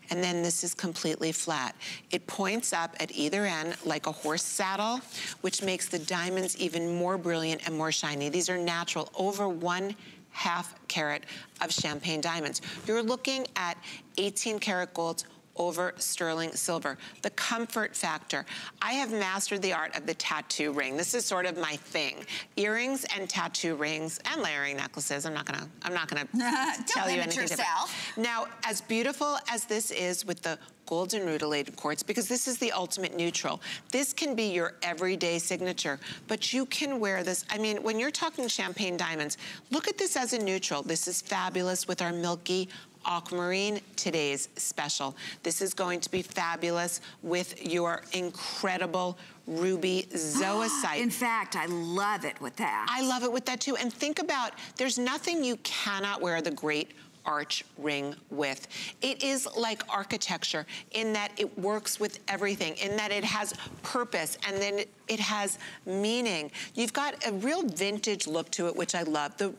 And then this is completely flat. It points up at either end like a horse saddle, which makes the diamonds even more brilliant and more shiny. These are natural, over one half carat of champagne diamonds. You're looking at 18 karat gold, over sterling silver. The comfort factor. I have mastered the art of the tattoo ring. This is sort of my thing. Earrings and tattoo rings and layering necklaces. I'm not gonna, I'm not gonna [LAUGHS] tell you anything yourself. different. Now, as beautiful as this is with the golden rutilated quartz because this is the ultimate neutral. This can be your everyday signature, but you can wear this. I mean, when you're talking champagne diamonds, look at this as a neutral. This is fabulous with our milky aquamarine, today's special. This is going to be fabulous with your incredible ruby zoisite. [GASPS] In fact, I love it with that. I love it with that too. And think about, there's nothing you cannot wear the great arch ring with. It is like architecture in that it works with everything, in that it has purpose and then it has meaning. You've got a real vintage look to it, which I love. The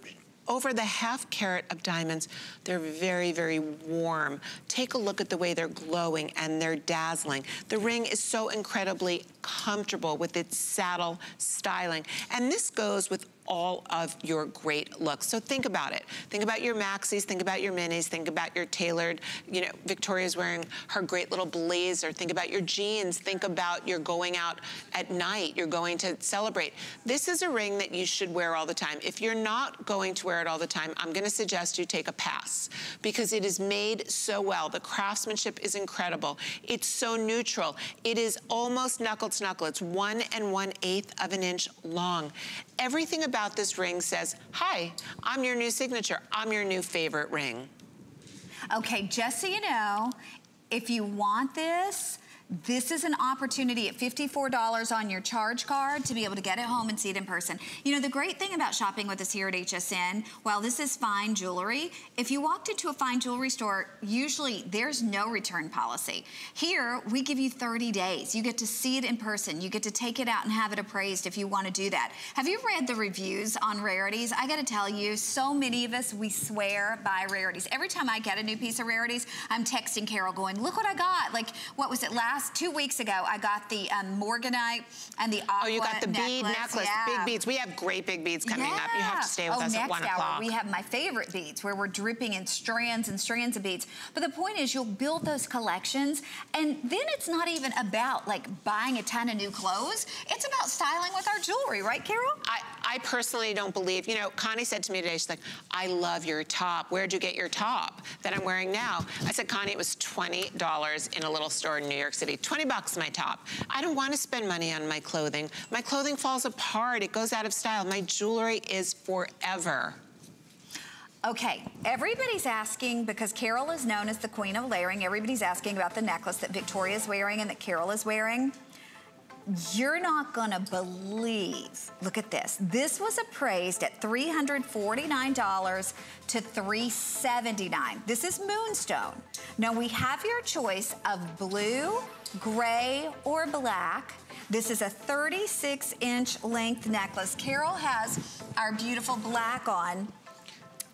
over the half carat of diamonds, they're very, very warm. Take a look at the way they're glowing and they're dazzling. The ring is so incredibly comfortable with its saddle styling. And this goes with all of your great looks. So think about it. Think about your maxis, think about your minis, think about your tailored, you know, Victoria's wearing her great little blazer. Think about your jeans. Think about you're going out at night. You're going to celebrate. This is a ring that you should wear all the time. If you're not going to wear it all the time, I'm gonna suggest you take a pass because it is made so well. The craftsmanship is incredible. It's so neutral. It is almost knuckle to knuckle. It's one and one eighth of an inch long. Everything about this ring says, hi, I'm your new signature. I'm your new favorite ring. Okay, just so you know, if you want this, this is an opportunity at $54 on your charge card to be able to get it home and see it in person. You know, the great thing about shopping with us here at HSN, while this is fine jewelry, if you walked into a fine jewelry store, usually there's no return policy. Here, we give you 30 days. You get to see it in person. You get to take it out and have it appraised if you want to do that. Have you read the reviews on rarities? I got to tell you, so many of us, we swear by rarities. Every time I get a new piece of rarities, I'm texting Carol going, look what I got. Like, what was it last last two weeks ago, I got the um, Morganite and the aqua Oh, you got the bead necklace, necklace yeah. big beads. We have great big beads coming yeah. up. You have to stay with oh, us at one o'clock. We have my favorite beads where we're dripping in strands and strands of beads. But the point is you'll build those collections and then it's not even about like buying a ton of new clothes. It's about styling with our jewelry, right, Carol? I, I personally don't believe, you know, Connie said to me today, she's like, I love your top. Where'd you get your top that I'm wearing now? I said, Connie, it was $20 in a little store in New York City. 20 bucks my top. I don't want to spend money on my clothing. My clothing falls apart. It goes out of style. My jewelry is forever. Okay, everybody's asking, because Carol is known as the queen of layering, everybody's asking about the necklace that Victoria's wearing and that Carol is wearing. You're not gonna believe, look at this. This was appraised at $349 to 379. This is Moonstone. Now we have your choice of blue, gray, or black. This is a 36 inch length necklace. Carol has our beautiful black on,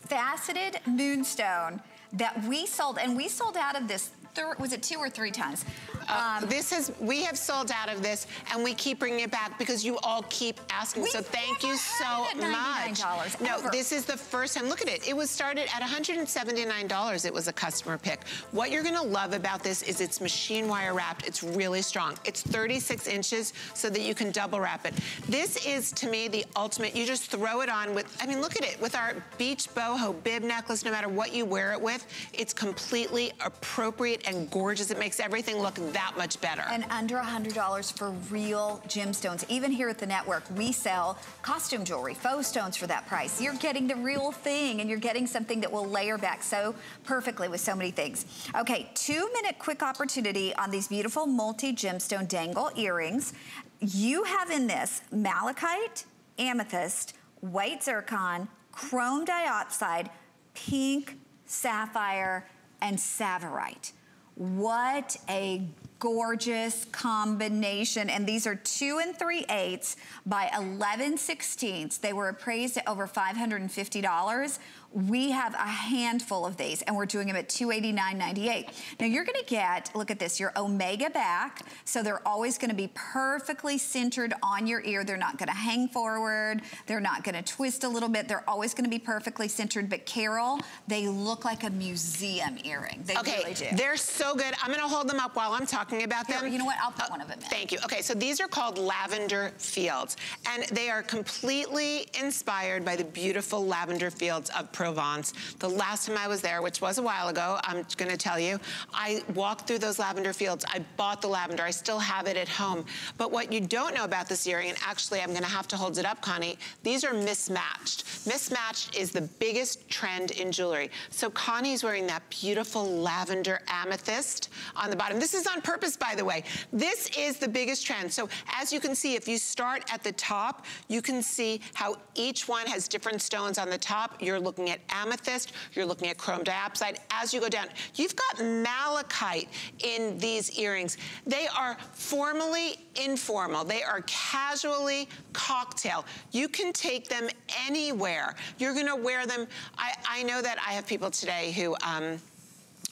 faceted moonstone that we sold, and we sold out of this was it two or three times? Uh, um, this is, we have sold out of this and we keep bringing it back because you all keep asking. So thank you so much. No, ever. this is the first time. Look at it. It was started at $179. It was a customer pick. What you're going to love about this is it's machine wire wrapped. It's really strong. It's 36 inches so that you can double wrap it. This is, to me, the ultimate. You just throw it on with, I mean, look at it. With our beach boho bib necklace, no matter what you wear it with, it's completely appropriate and gorgeous. It makes everything look that much better. And under $100 for real gemstones. Even here at the network, we sell costume jewelry, faux stones for that price. You're getting the real thing and you're getting something that will layer back so perfectly with so many things. Okay, two minute quick opportunity on these beautiful multi-gemstone dangle earrings. You have in this malachite, amethyst, white zircon, chrome diopside, pink, sapphire, and tsavorite. What a gorgeous combination. And these are two and three eighths by 11 sixteenths. They were appraised at over $550 we have a handful of these and we're doing them at $289.98. Now you're gonna get, look at this, your Omega back. So they're always gonna be perfectly centered on your ear. They're not gonna hang forward. They're not gonna twist a little bit. They're always gonna be perfectly centered. But Carol, they look like a museum earring. They okay, really do. they're so good. I'm gonna hold them up while I'm talking about Here, them. You know what, I'll put uh, one of them in. Thank you. Okay, so these are called lavender fields. And they are completely inspired by the beautiful lavender fields of Provence. The last time I was there, which was a while ago, I'm gonna tell you, I walked through those lavender fields. I bought the lavender. I still have it at home. But what you don't know about this earring, and actually I'm gonna have to hold it up, Connie, these are mismatched. Mismatched is the biggest trend in jewelry. So Connie's wearing that beautiful lavender amethyst on the bottom. This is on purpose, by the way. This is the biggest trend. So as you can see, if you start at the top, you can see how each one has different stones on the top. You're looking at amethyst amethyst, you're looking at chrome diopside. As you go down, you've got malachite in these earrings. They are formally informal. They are casually cocktail. You can take them anywhere. You're gonna wear them. I, I know that I have people today who, um,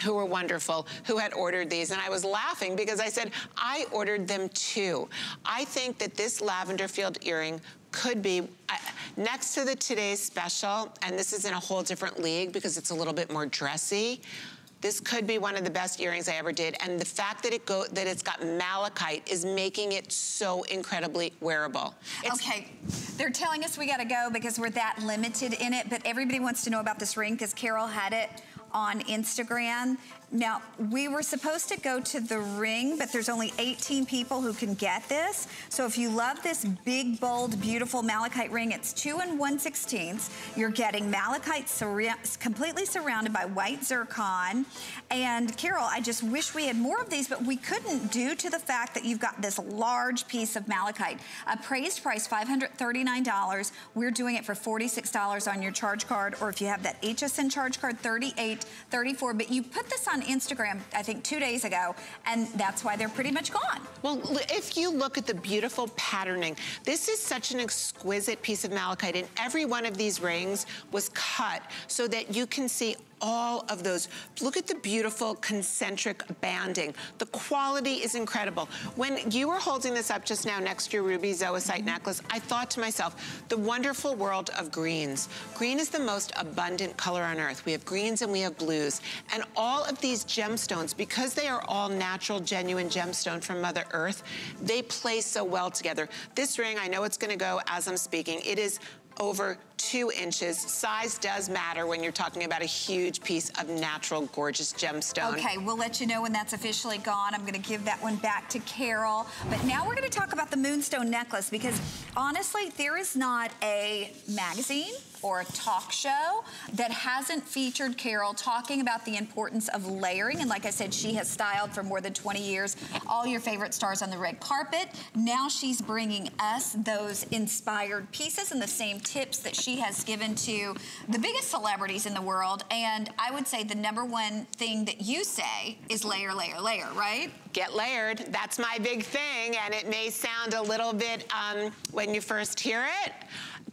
who were wonderful, who had ordered these. And I was laughing because I said, I ordered them too. I think that this lavender field earring could be uh, next to the today's special, and this is in a whole different league because it's a little bit more dressy. This could be one of the best earrings I ever did. And the fact that it go that it's got malachite is making it so incredibly wearable. It's okay, they're telling us we gotta go because we're that limited in it, but everybody wants to know about this ring because Carol had it on Instagram. Now, we were supposed to go to the ring, but there's only 18 people who can get this. So if you love this big, bold, beautiful malachite ring, it's two and one sixteenths. You're getting malachite sur completely surrounded by white zircon. And Carol, I just wish we had more of these, but we couldn't due to the fact that you've got this large piece of malachite. Appraised price, $539. We're doing it for $46 on your charge card, or if you have that HSN charge card, 38 34 But you put this on Instagram, I think two days ago, and that's why they're pretty much gone. Well, if you look at the beautiful patterning, this is such an exquisite piece of malachite, and every one of these rings was cut so that you can see all of those. Look at the beautiful concentric banding. The quality is incredible. When you were holding this up just now next to your ruby zoisite necklace, I thought to myself, the wonderful world of greens. Green is the most abundant color on earth. We have greens and we have blues. And all of these gemstones, because they are all natural, genuine gemstone from Mother Earth, they play so well together. This ring, I know it's gonna go as I'm speaking. It is over two inches. Size does matter when you're talking about a huge piece of natural, gorgeous gemstone. Okay, we'll let you know when that's officially gone. I'm gonna give that one back to Carol. But now we're gonna talk about the Moonstone necklace because honestly, there is not a magazine or a talk show that hasn't featured Carol talking about the importance of layering. And like I said, she has styled for more than 20 years all your favorite stars on the red carpet. Now she's bringing us those inspired pieces and the same tips that she has given to the biggest celebrities in the world. And I would say the number one thing that you say is layer, layer, layer, right? Get layered. That's my big thing. And it may sound a little bit um, when you first hear it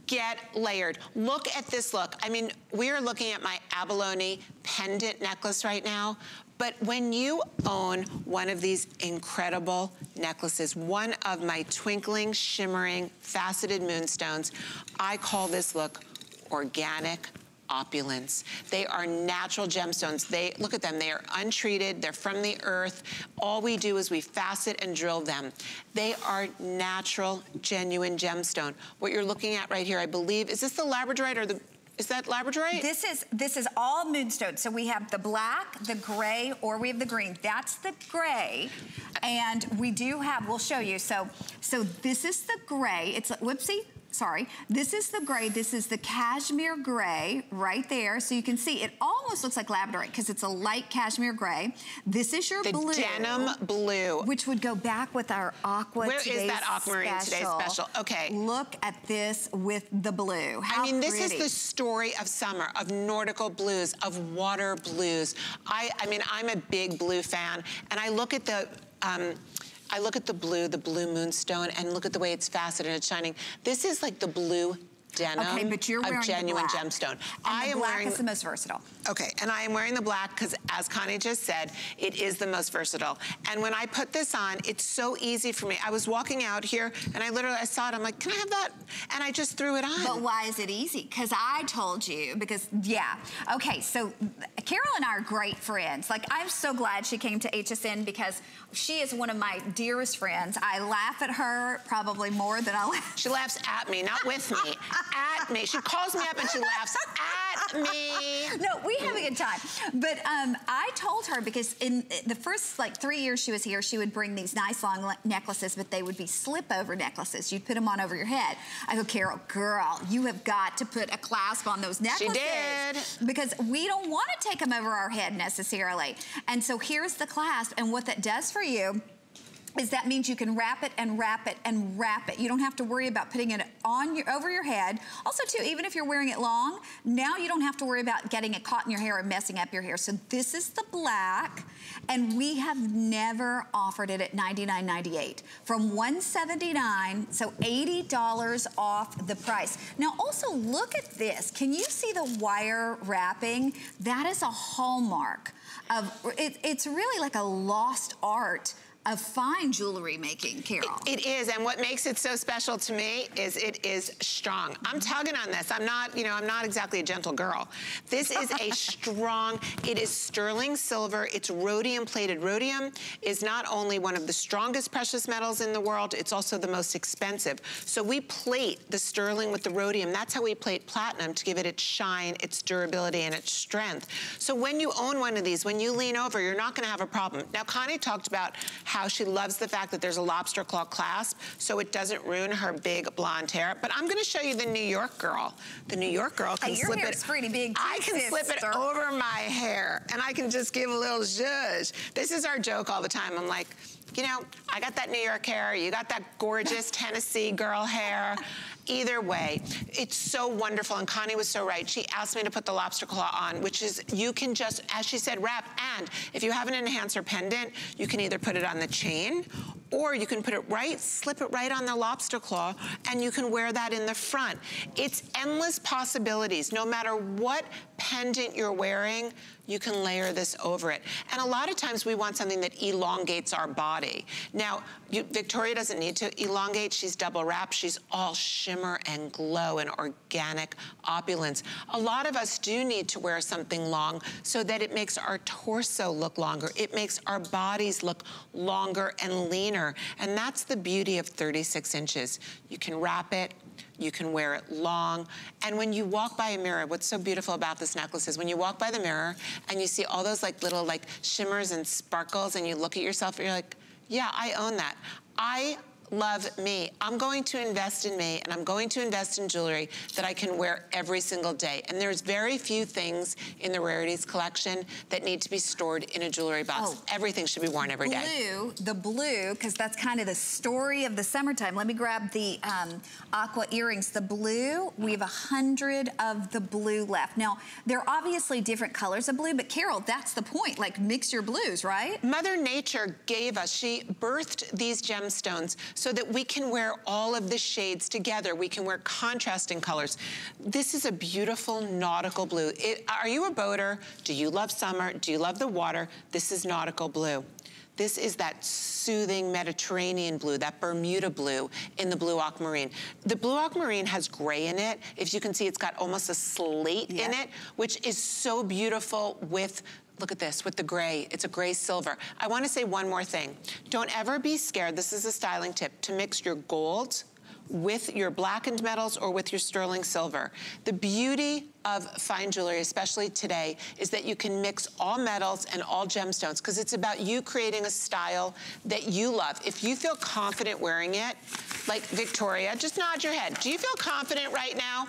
get layered. Look at this look. I mean, we are looking at my abalone pendant necklace right now, but when you own one of these incredible necklaces, one of my twinkling, shimmering, faceted moonstones, I call this look organic opulence. They are natural gemstones. They Look at them, they are untreated, they're from the earth. All we do is we facet and drill them. They are natural, genuine gemstone. What you're looking at right here, I believe, is this the labradorite or the is that labradorite? This is this is all moonstone. So we have the black, the gray, or we have the green. That's the gray. And we do have, we'll show you. So so this is the gray. It's whoopsie, sorry. This is the gray. This is the cashmere gray right there. So you can see it almost looks like labradorite because it's a light cashmere gray. This is your the blue. denim blue. Which would go back with our aqua Where is that aquamarine today special? Okay. Look at this with the blue. How I mean, this pretty. is the story of summer, of nautical blues, of water blues. I, I mean, I'm a big blue fan, and I look at the, um, I look at the blue, the blue moonstone, and look at the way it's faceted and it's shining. This is like the blue denim okay, but you're wearing of genuine the black. gemstone. And I the am black wearing is the most versatile. Okay, and I am wearing the black because, as Connie just said, it is the most versatile. And when I put this on, it's so easy for me. I was walking out here, and I literally, I saw it, I'm like, can I have that? And I just threw it on. But why is it easy? Because I told you, because, yeah. Okay, so Carol and I are great friends. Like, I'm so glad she came to HSN because she is one of my dearest friends. I laugh at her probably more than I laugh. She laughs at me, not with me. at me. She calls me up and she laughs at [LAUGHS] me. No, we have a good time. But um, I told her because in the first like three years she was here, she would bring these nice long necklaces, but they would be slip over necklaces. You'd put them on over your head. I go, Carol, girl, you have got to put a clasp on those necklaces. She did. Because we don't want to take them over our head necessarily. And so here's the clasp, and what that does for you is that means you can wrap it and wrap it and wrap it. You don't have to worry about putting it on your over your head. Also too, even if you're wearing it long, now you don't have to worry about getting it caught in your hair and messing up your hair. So this is the black, and we have never offered it at $99.98. From 179, so $80 off the price. Now also look at this. Can you see the wire wrapping? That is a hallmark of, it, it's really like a lost art of fine jewelry making, Carol. It, it is, and what makes it so special to me is it is strong. I'm tugging on this. I'm not, you know, I'm not exactly a gentle girl. This is a [LAUGHS] strong, it is sterling silver. It's rhodium plated. Rhodium is not only one of the strongest precious metals in the world, it's also the most expensive. So we plate the sterling with the rhodium. That's how we plate platinum to give it its shine, its durability, and its strength. So when you own one of these, when you lean over, you're not gonna have a problem. Now, Connie talked about how she loves the fact that there's a lobster claw clasp so it doesn't ruin her big blonde hair. But I'm gonna show you the New York girl. The New York girl can hey, your slip it. pretty big too, I can slip it over my hair and I can just give a little zhuzh. This is our joke all the time. I'm like, you know, I got that New York hair, you got that gorgeous [LAUGHS] Tennessee girl hair. Either way, it's so wonderful. And Connie was so right. She asked me to put the lobster claw on, which is, you can just, as she said, wrap. And if you have an enhancer pendant, you can either put it on the chain or you can put it right, slip it right on the lobster claw, and you can wear that in the front. It's endless possibilities. No matter what pendant you're wearing, you can layer this over it. And a lot of times we want something that elongates our body. Now, you, Victoria doesn't need to elongate. She's double wrapped. She's all shimmer and glow and organic opulence. A lot of us do need to wear something long so that it makes our torso look longer. It makes our bodies look longer and leaner. And that's the beauty of 36 inches. You can wrap it, you can wear it long. And when you walk by a mirror, what's so beautiful about this necklace is when you walk by the mirror and you see all those like little like shimmers and sparkles and you look at yourself and you're like, yeah, I own that. I love me. I'm going to invest in me and I'm going to invest in jewelry that I can wear every single day. And there's very few things in the Rarities collection that need to be stored in a jewelry box. Oh. Everything should be worn every day. blue, the blue, because that's kind of the story of the summertime. Let me grab the um, aqua earrings. The blue, we have a hundred of the blue left. Now, there are obviously different colors of blue, but Carol, that's the point. Like, mix your blues, right? Mother Nature gave us, she birthed these gemstones so that we can wear all of the shades together. We can wear contrasting colors. This is a beautiful nautical blue. It, are you a boater? Do you love summer? Do you love the water? This is nautical blue. This is that soothing Mediterranean blue, that Bermuda blue in the blue aquamarine. The blue aquamarine has gray in it. If you can see, it's got almost a slate in it, which is so beautiful with Look at this, with the gray. It's a gray silver. I wanna say one more thing. Don't ever be scared, this is a styling tip, to mix your gold with your blackened metals or with your sterling silver. The beauty of fine jewelry, especially today, is that you can mix all metals and all gemstones because it's about you creating a style that you love. If you feel confident wearing it, like Victoria, just nod your head. Do you feel confident right now?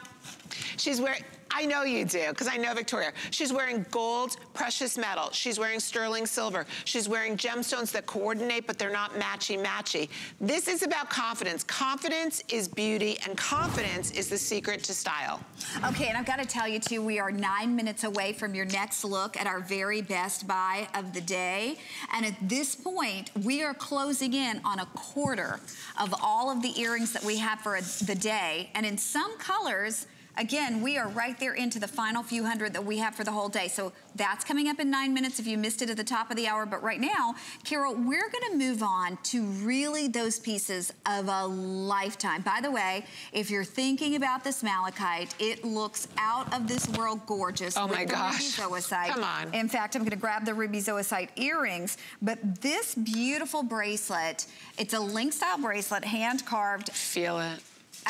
She's wearing, I know you do, because I know Victoria. She's wearing gold, precious metal. She's wearing sterling silver. She's wearing gemstones that coordinate, but they're not matchy-matchy. This is about confidence. Confidence is beauty, and confidence is the secret to style. Okay, and I've got to tell you too, we are nine minutes away from your next look at our very best buy of the day. And at this point, we are closing in on a quarter of all of the earrings that we have for the day. And in some colors, Again, we are right there into the final few hundred that we have for the whole day. So that's coming up in nine minutes if you missed it at the top of the hour. But right now, Carol, we're gonna move on to really those pieces of a lifetime. By the way, if you're thinking about this malachite, it looks out of this world gorgeous. Oh my gosh. Come on. In fact, I'm gonna grab the ruby zoisite earrings, but this beautiful bracelet, it's a link style bracelet, hand carved. Feel it.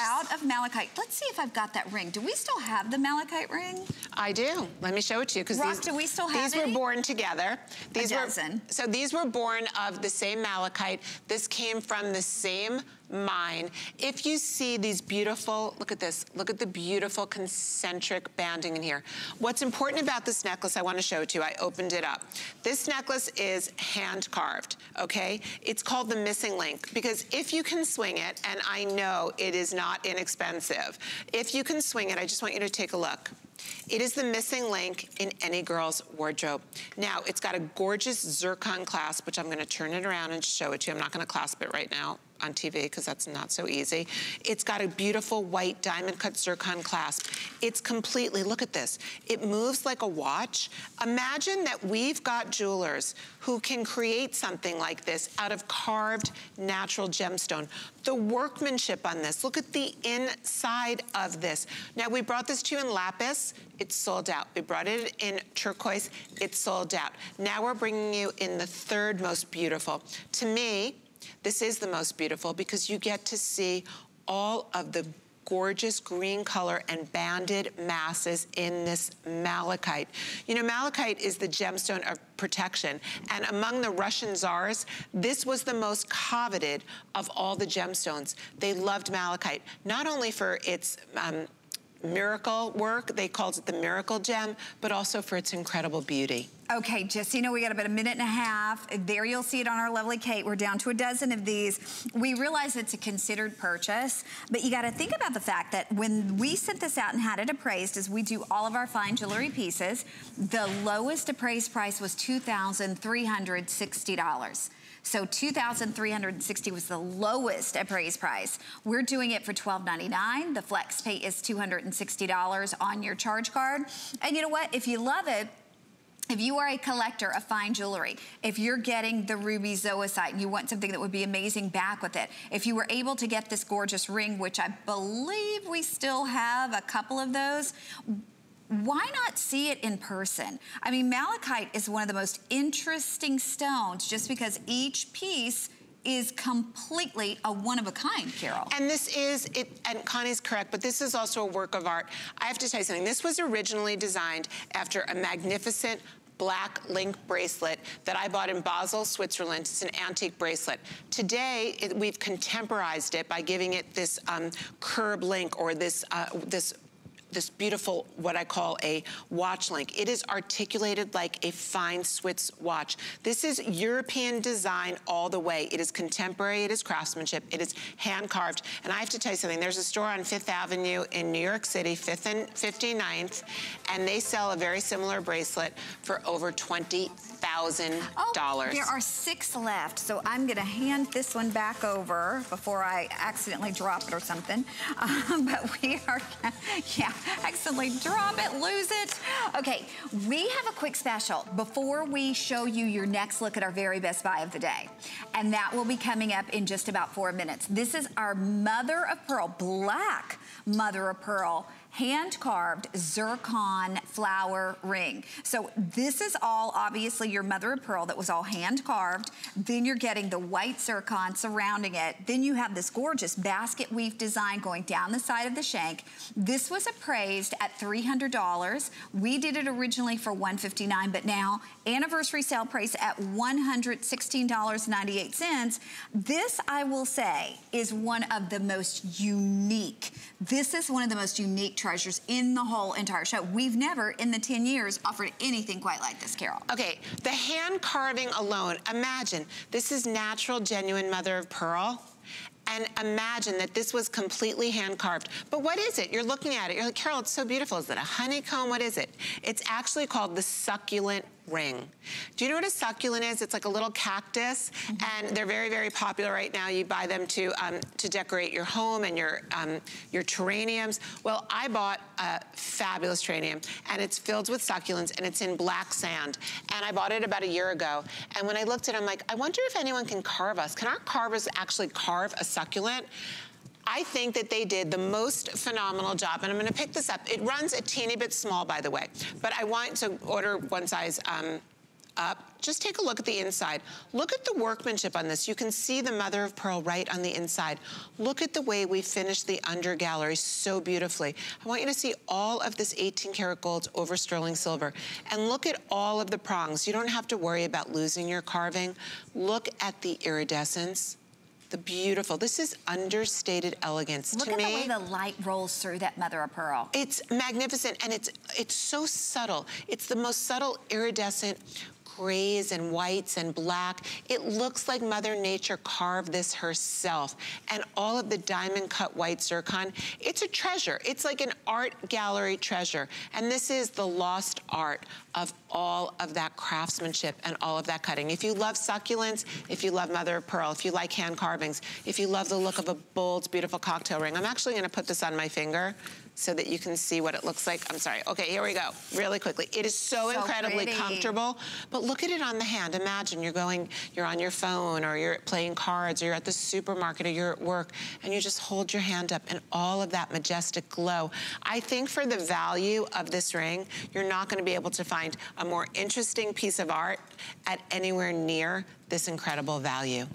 Out of malachite. Let's see if I've got that ring. Do we still have the malachite ring? I do. Let me show it to you because Rock, these, do we still have these were born together. These were dozen. so these were born of the same malachite. This came from the same mine. If you see these beautiful, look at this, look at the beautiful concentric banding in here. What's important about this necklace, I want to show it to you. I opened it up. This necklace is hand carved, okay? It's called the missing link because if you can swing it, and I know it is not inexpensive, if you can swing it, I just want you to take a look. It is the missing link in any girl's wardrobe. Now, it's got a gorgeous zircon clasp, which I'm gonna turn it around and show it to you. I'm not gonna clasp it right now. On TV because that's not so easy. It's got a beautiful white diamond cut zircon clasp. It's completely, look at this. It moves like a watch. Imagine that we've got jewelers who can create something like this out of carved natural gemstone. The workmanship on this, look at the inside of this. Now we brought this to you in lapis, it's sold out. We brought it in turquoise, it's sold out. Now we're bringing you in the third most beautiful. To me, this is the most beautiful because you get to see all of the gorgeous green color and banded masses in this malachite. You know, malachite is the gemstone of protection. And among the Russian czars, this was the most coveted of all the gemstones. They loved malachite, not only for its um, miracle work. They called it the miracle gem, but also for its incredible beauty. Okay, just so you know, we got about a minute and a half. There you'll see it on our lovely Kate. We're down to a dozen of these. We realize it's a considered purchase, but you gotta think about the fact that when we sent this out and had it appraised, as we do all of our fine jewelry pieces, the lowest appraised price was $2,360. So 2,360 was the lowest appraised price. We're doing it for $12.99. The flex pay is $260 on your charge card. And you know what? If you love it, if you are a collector of fine jewelry, if you're getting the ruby zoisite and you want something that would be amazing back with it, if you were able to get this gorgeous ring, which I believe we still have a couple of those, why not see it in person? I mean, malachite is one of the most interesting stones just because each piece is completely a one of a kind, Carol. And this is, it, and Connie's correct, but this is also a work of art. I have to tell you something. This was originally designed after a magnificent black link bracelet that I bought in Basel, Switzerland. It's an antique bracelet. Today, it, we've contemporized it by giving it this um, curb link or this, uh, this this beautiful, what I call a watch link. It is articulated like a fine Swiss watch. This is European design all the way. It is contemporary, it is craftsmanship, it is hand carved. And I have to tell you something, there's a store on Fifth Avenue in New York City, 5th and 59th, and they sell a very similar bracelet for over 20 thousand dollars. Oh, there are six left, so I'm gonna hand this one back over before I accidentally drop it or something. [LAUGHS] Um, but we are, yeah, accidentally drop it, lose it. Okay, we have a quick special before we show you your next look at our very best buy of the day. And that will be coming up in just about four minutes. This is our mother of pearl, black mother of pearl hand-carved zircon flower ring. So this is all obviously your mother of pearl that was all hand-carved. Then you're getting the white zircon surrounding it. Then you have this gorgeous basket weave design going down the side of the shank. This was appraised at $300. We did it originally for 159, but now anniversary sale price at $116.98. This, I will say, is one of the most unique. This is one of the most unique treasures in the whole entire show. We've never, in the 10 years, offered anything quite like this, Carol. Okay, the hand carving alone, imagine, this is natural, genuine mother of pearl and imagine that this was completely hand carved. But what is it? You're looking at it, you're like, Carol, it's so beautiful. Is it a honeycomb? What is it? It's actually called the succulent ring. Do you know what a succulent is? It's like a little cactus, mm -hmm. and they're very, very popular right now. You buy them to um, to decorate your home and your um, your terrariums. Well, I bought a fabulous terrarium, and it's filled with succulents, and it's in black sand. And I bought it about a year ago, and when I looked at it, I'm like, I wonder if anyone can carve us. Can our carvers actually carve a succulent? I think that they did the most phenomenal job, and I'm gonna pick this up. It runs a teeny bit small, by the way, but I want to order one size um, up. Just take a look at the inside. Look at the workmanship on this. You can see the mother of pearl right on the inside. Look at the way we finished the under gallery so beautifully. I want you to see all of this 18 karat gold over sterling silver. And look at all of the prongs. You don't have to worry about losing your carving. Look at the iridescence the beautiful, this is understated elegance. Look to at me, the way the light rolls through that mother of pearl. It's magnificent and it's it's so subtle. It's the most subtle iridescent grays and whites and black. It looks like Mother Nature carved this herself. And all of the diamond cut white zircon, it's a treasure. It's like an art gallery treasure. And this is the lost art of all of that craftsmanship and all of that cutting. If you love succulents, if you love mother of pearl, if you like hand carvings, if you love the look of a bold, beautiful cocktail ring, I'm actually gonna put this on my finger so that you can see what it looks like. I'm sorry. Okay, here we go. Really quickly. It is so, So incredibly pretty. comfortable, but look at it on the hand. Imagine you're going, you're on your phone or you're playing cards or you're at the supermarket or you're at work and you just hold your hand up and all of that majestic glow. I think for the value of this ring, you're not gonna be able to find a more interesting piece of art at anywhere near this incredible value.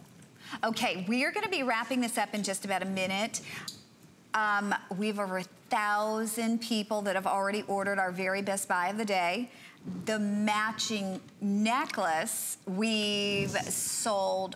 Okay, we are gonna be wrapping this up in just about a minute. Um, we've over a thousand people that have already ordered our very best buy of the day. The matching necklace, we've sold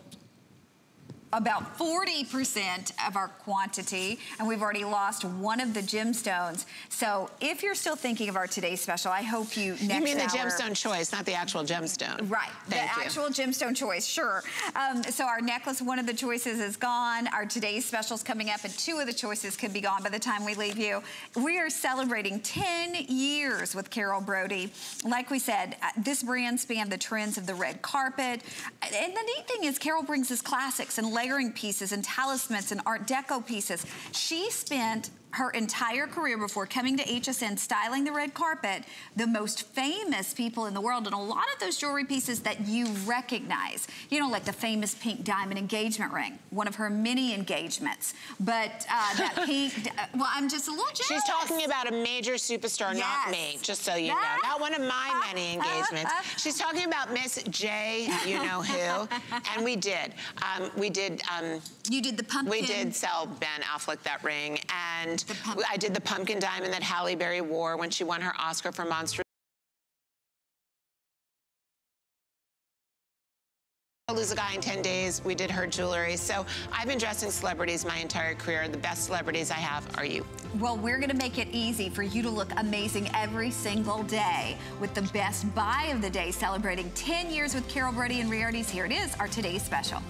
about 40% of our quantity, and we've already lost one of the gemstones. So if you're still thinking of our today's special, I hope you next you mean the hour- gemstone choice, not the actual gemstone. Right, Thank the you. actual gemstone choice, sure. Um, so our necklace, one of the choices is gone. Our today's special's coming up and two of the choices could be gone by the time we leave you. We are celebrating 10 years with Carol Brodie. Like we said, uh, this brand spanned the trends of the red carpet. And the neat thing is Carol brings us classics and layering pieces and talismans and art deco pieces. She spent her entire career before coming to HSN styling the red carpet, the most famous people in the world, and a lot of those jewelry pieces that you recognize. You know, like the famous pink diamond engagement ring, one of her many engagements. But uh, that [LAUGHS] pink, uh, well, I'm just a little jealous. She's talking about a major superstar, not me, just so you know. [LAUGHS] Not one of my many engagements. She's talking about Miss J, you know who. [LAUGHS] and we did. Um, we did. Um, you did the pumpkin. We did sell Ben Affleck that ring. And I did the pumpkin diamond that Halle Berry wore when she won her Oscar for Monster. I Lose a guy in 10 days. We did her jewelry. So I've been dressing celebrities my entire career. The best celebrities I have are you. Well, we're gonna make it easy for you to look amazing every single day with the best buy of the day celebrating 10 years with Carol Brodie and Rarities. Here it is, our today's special.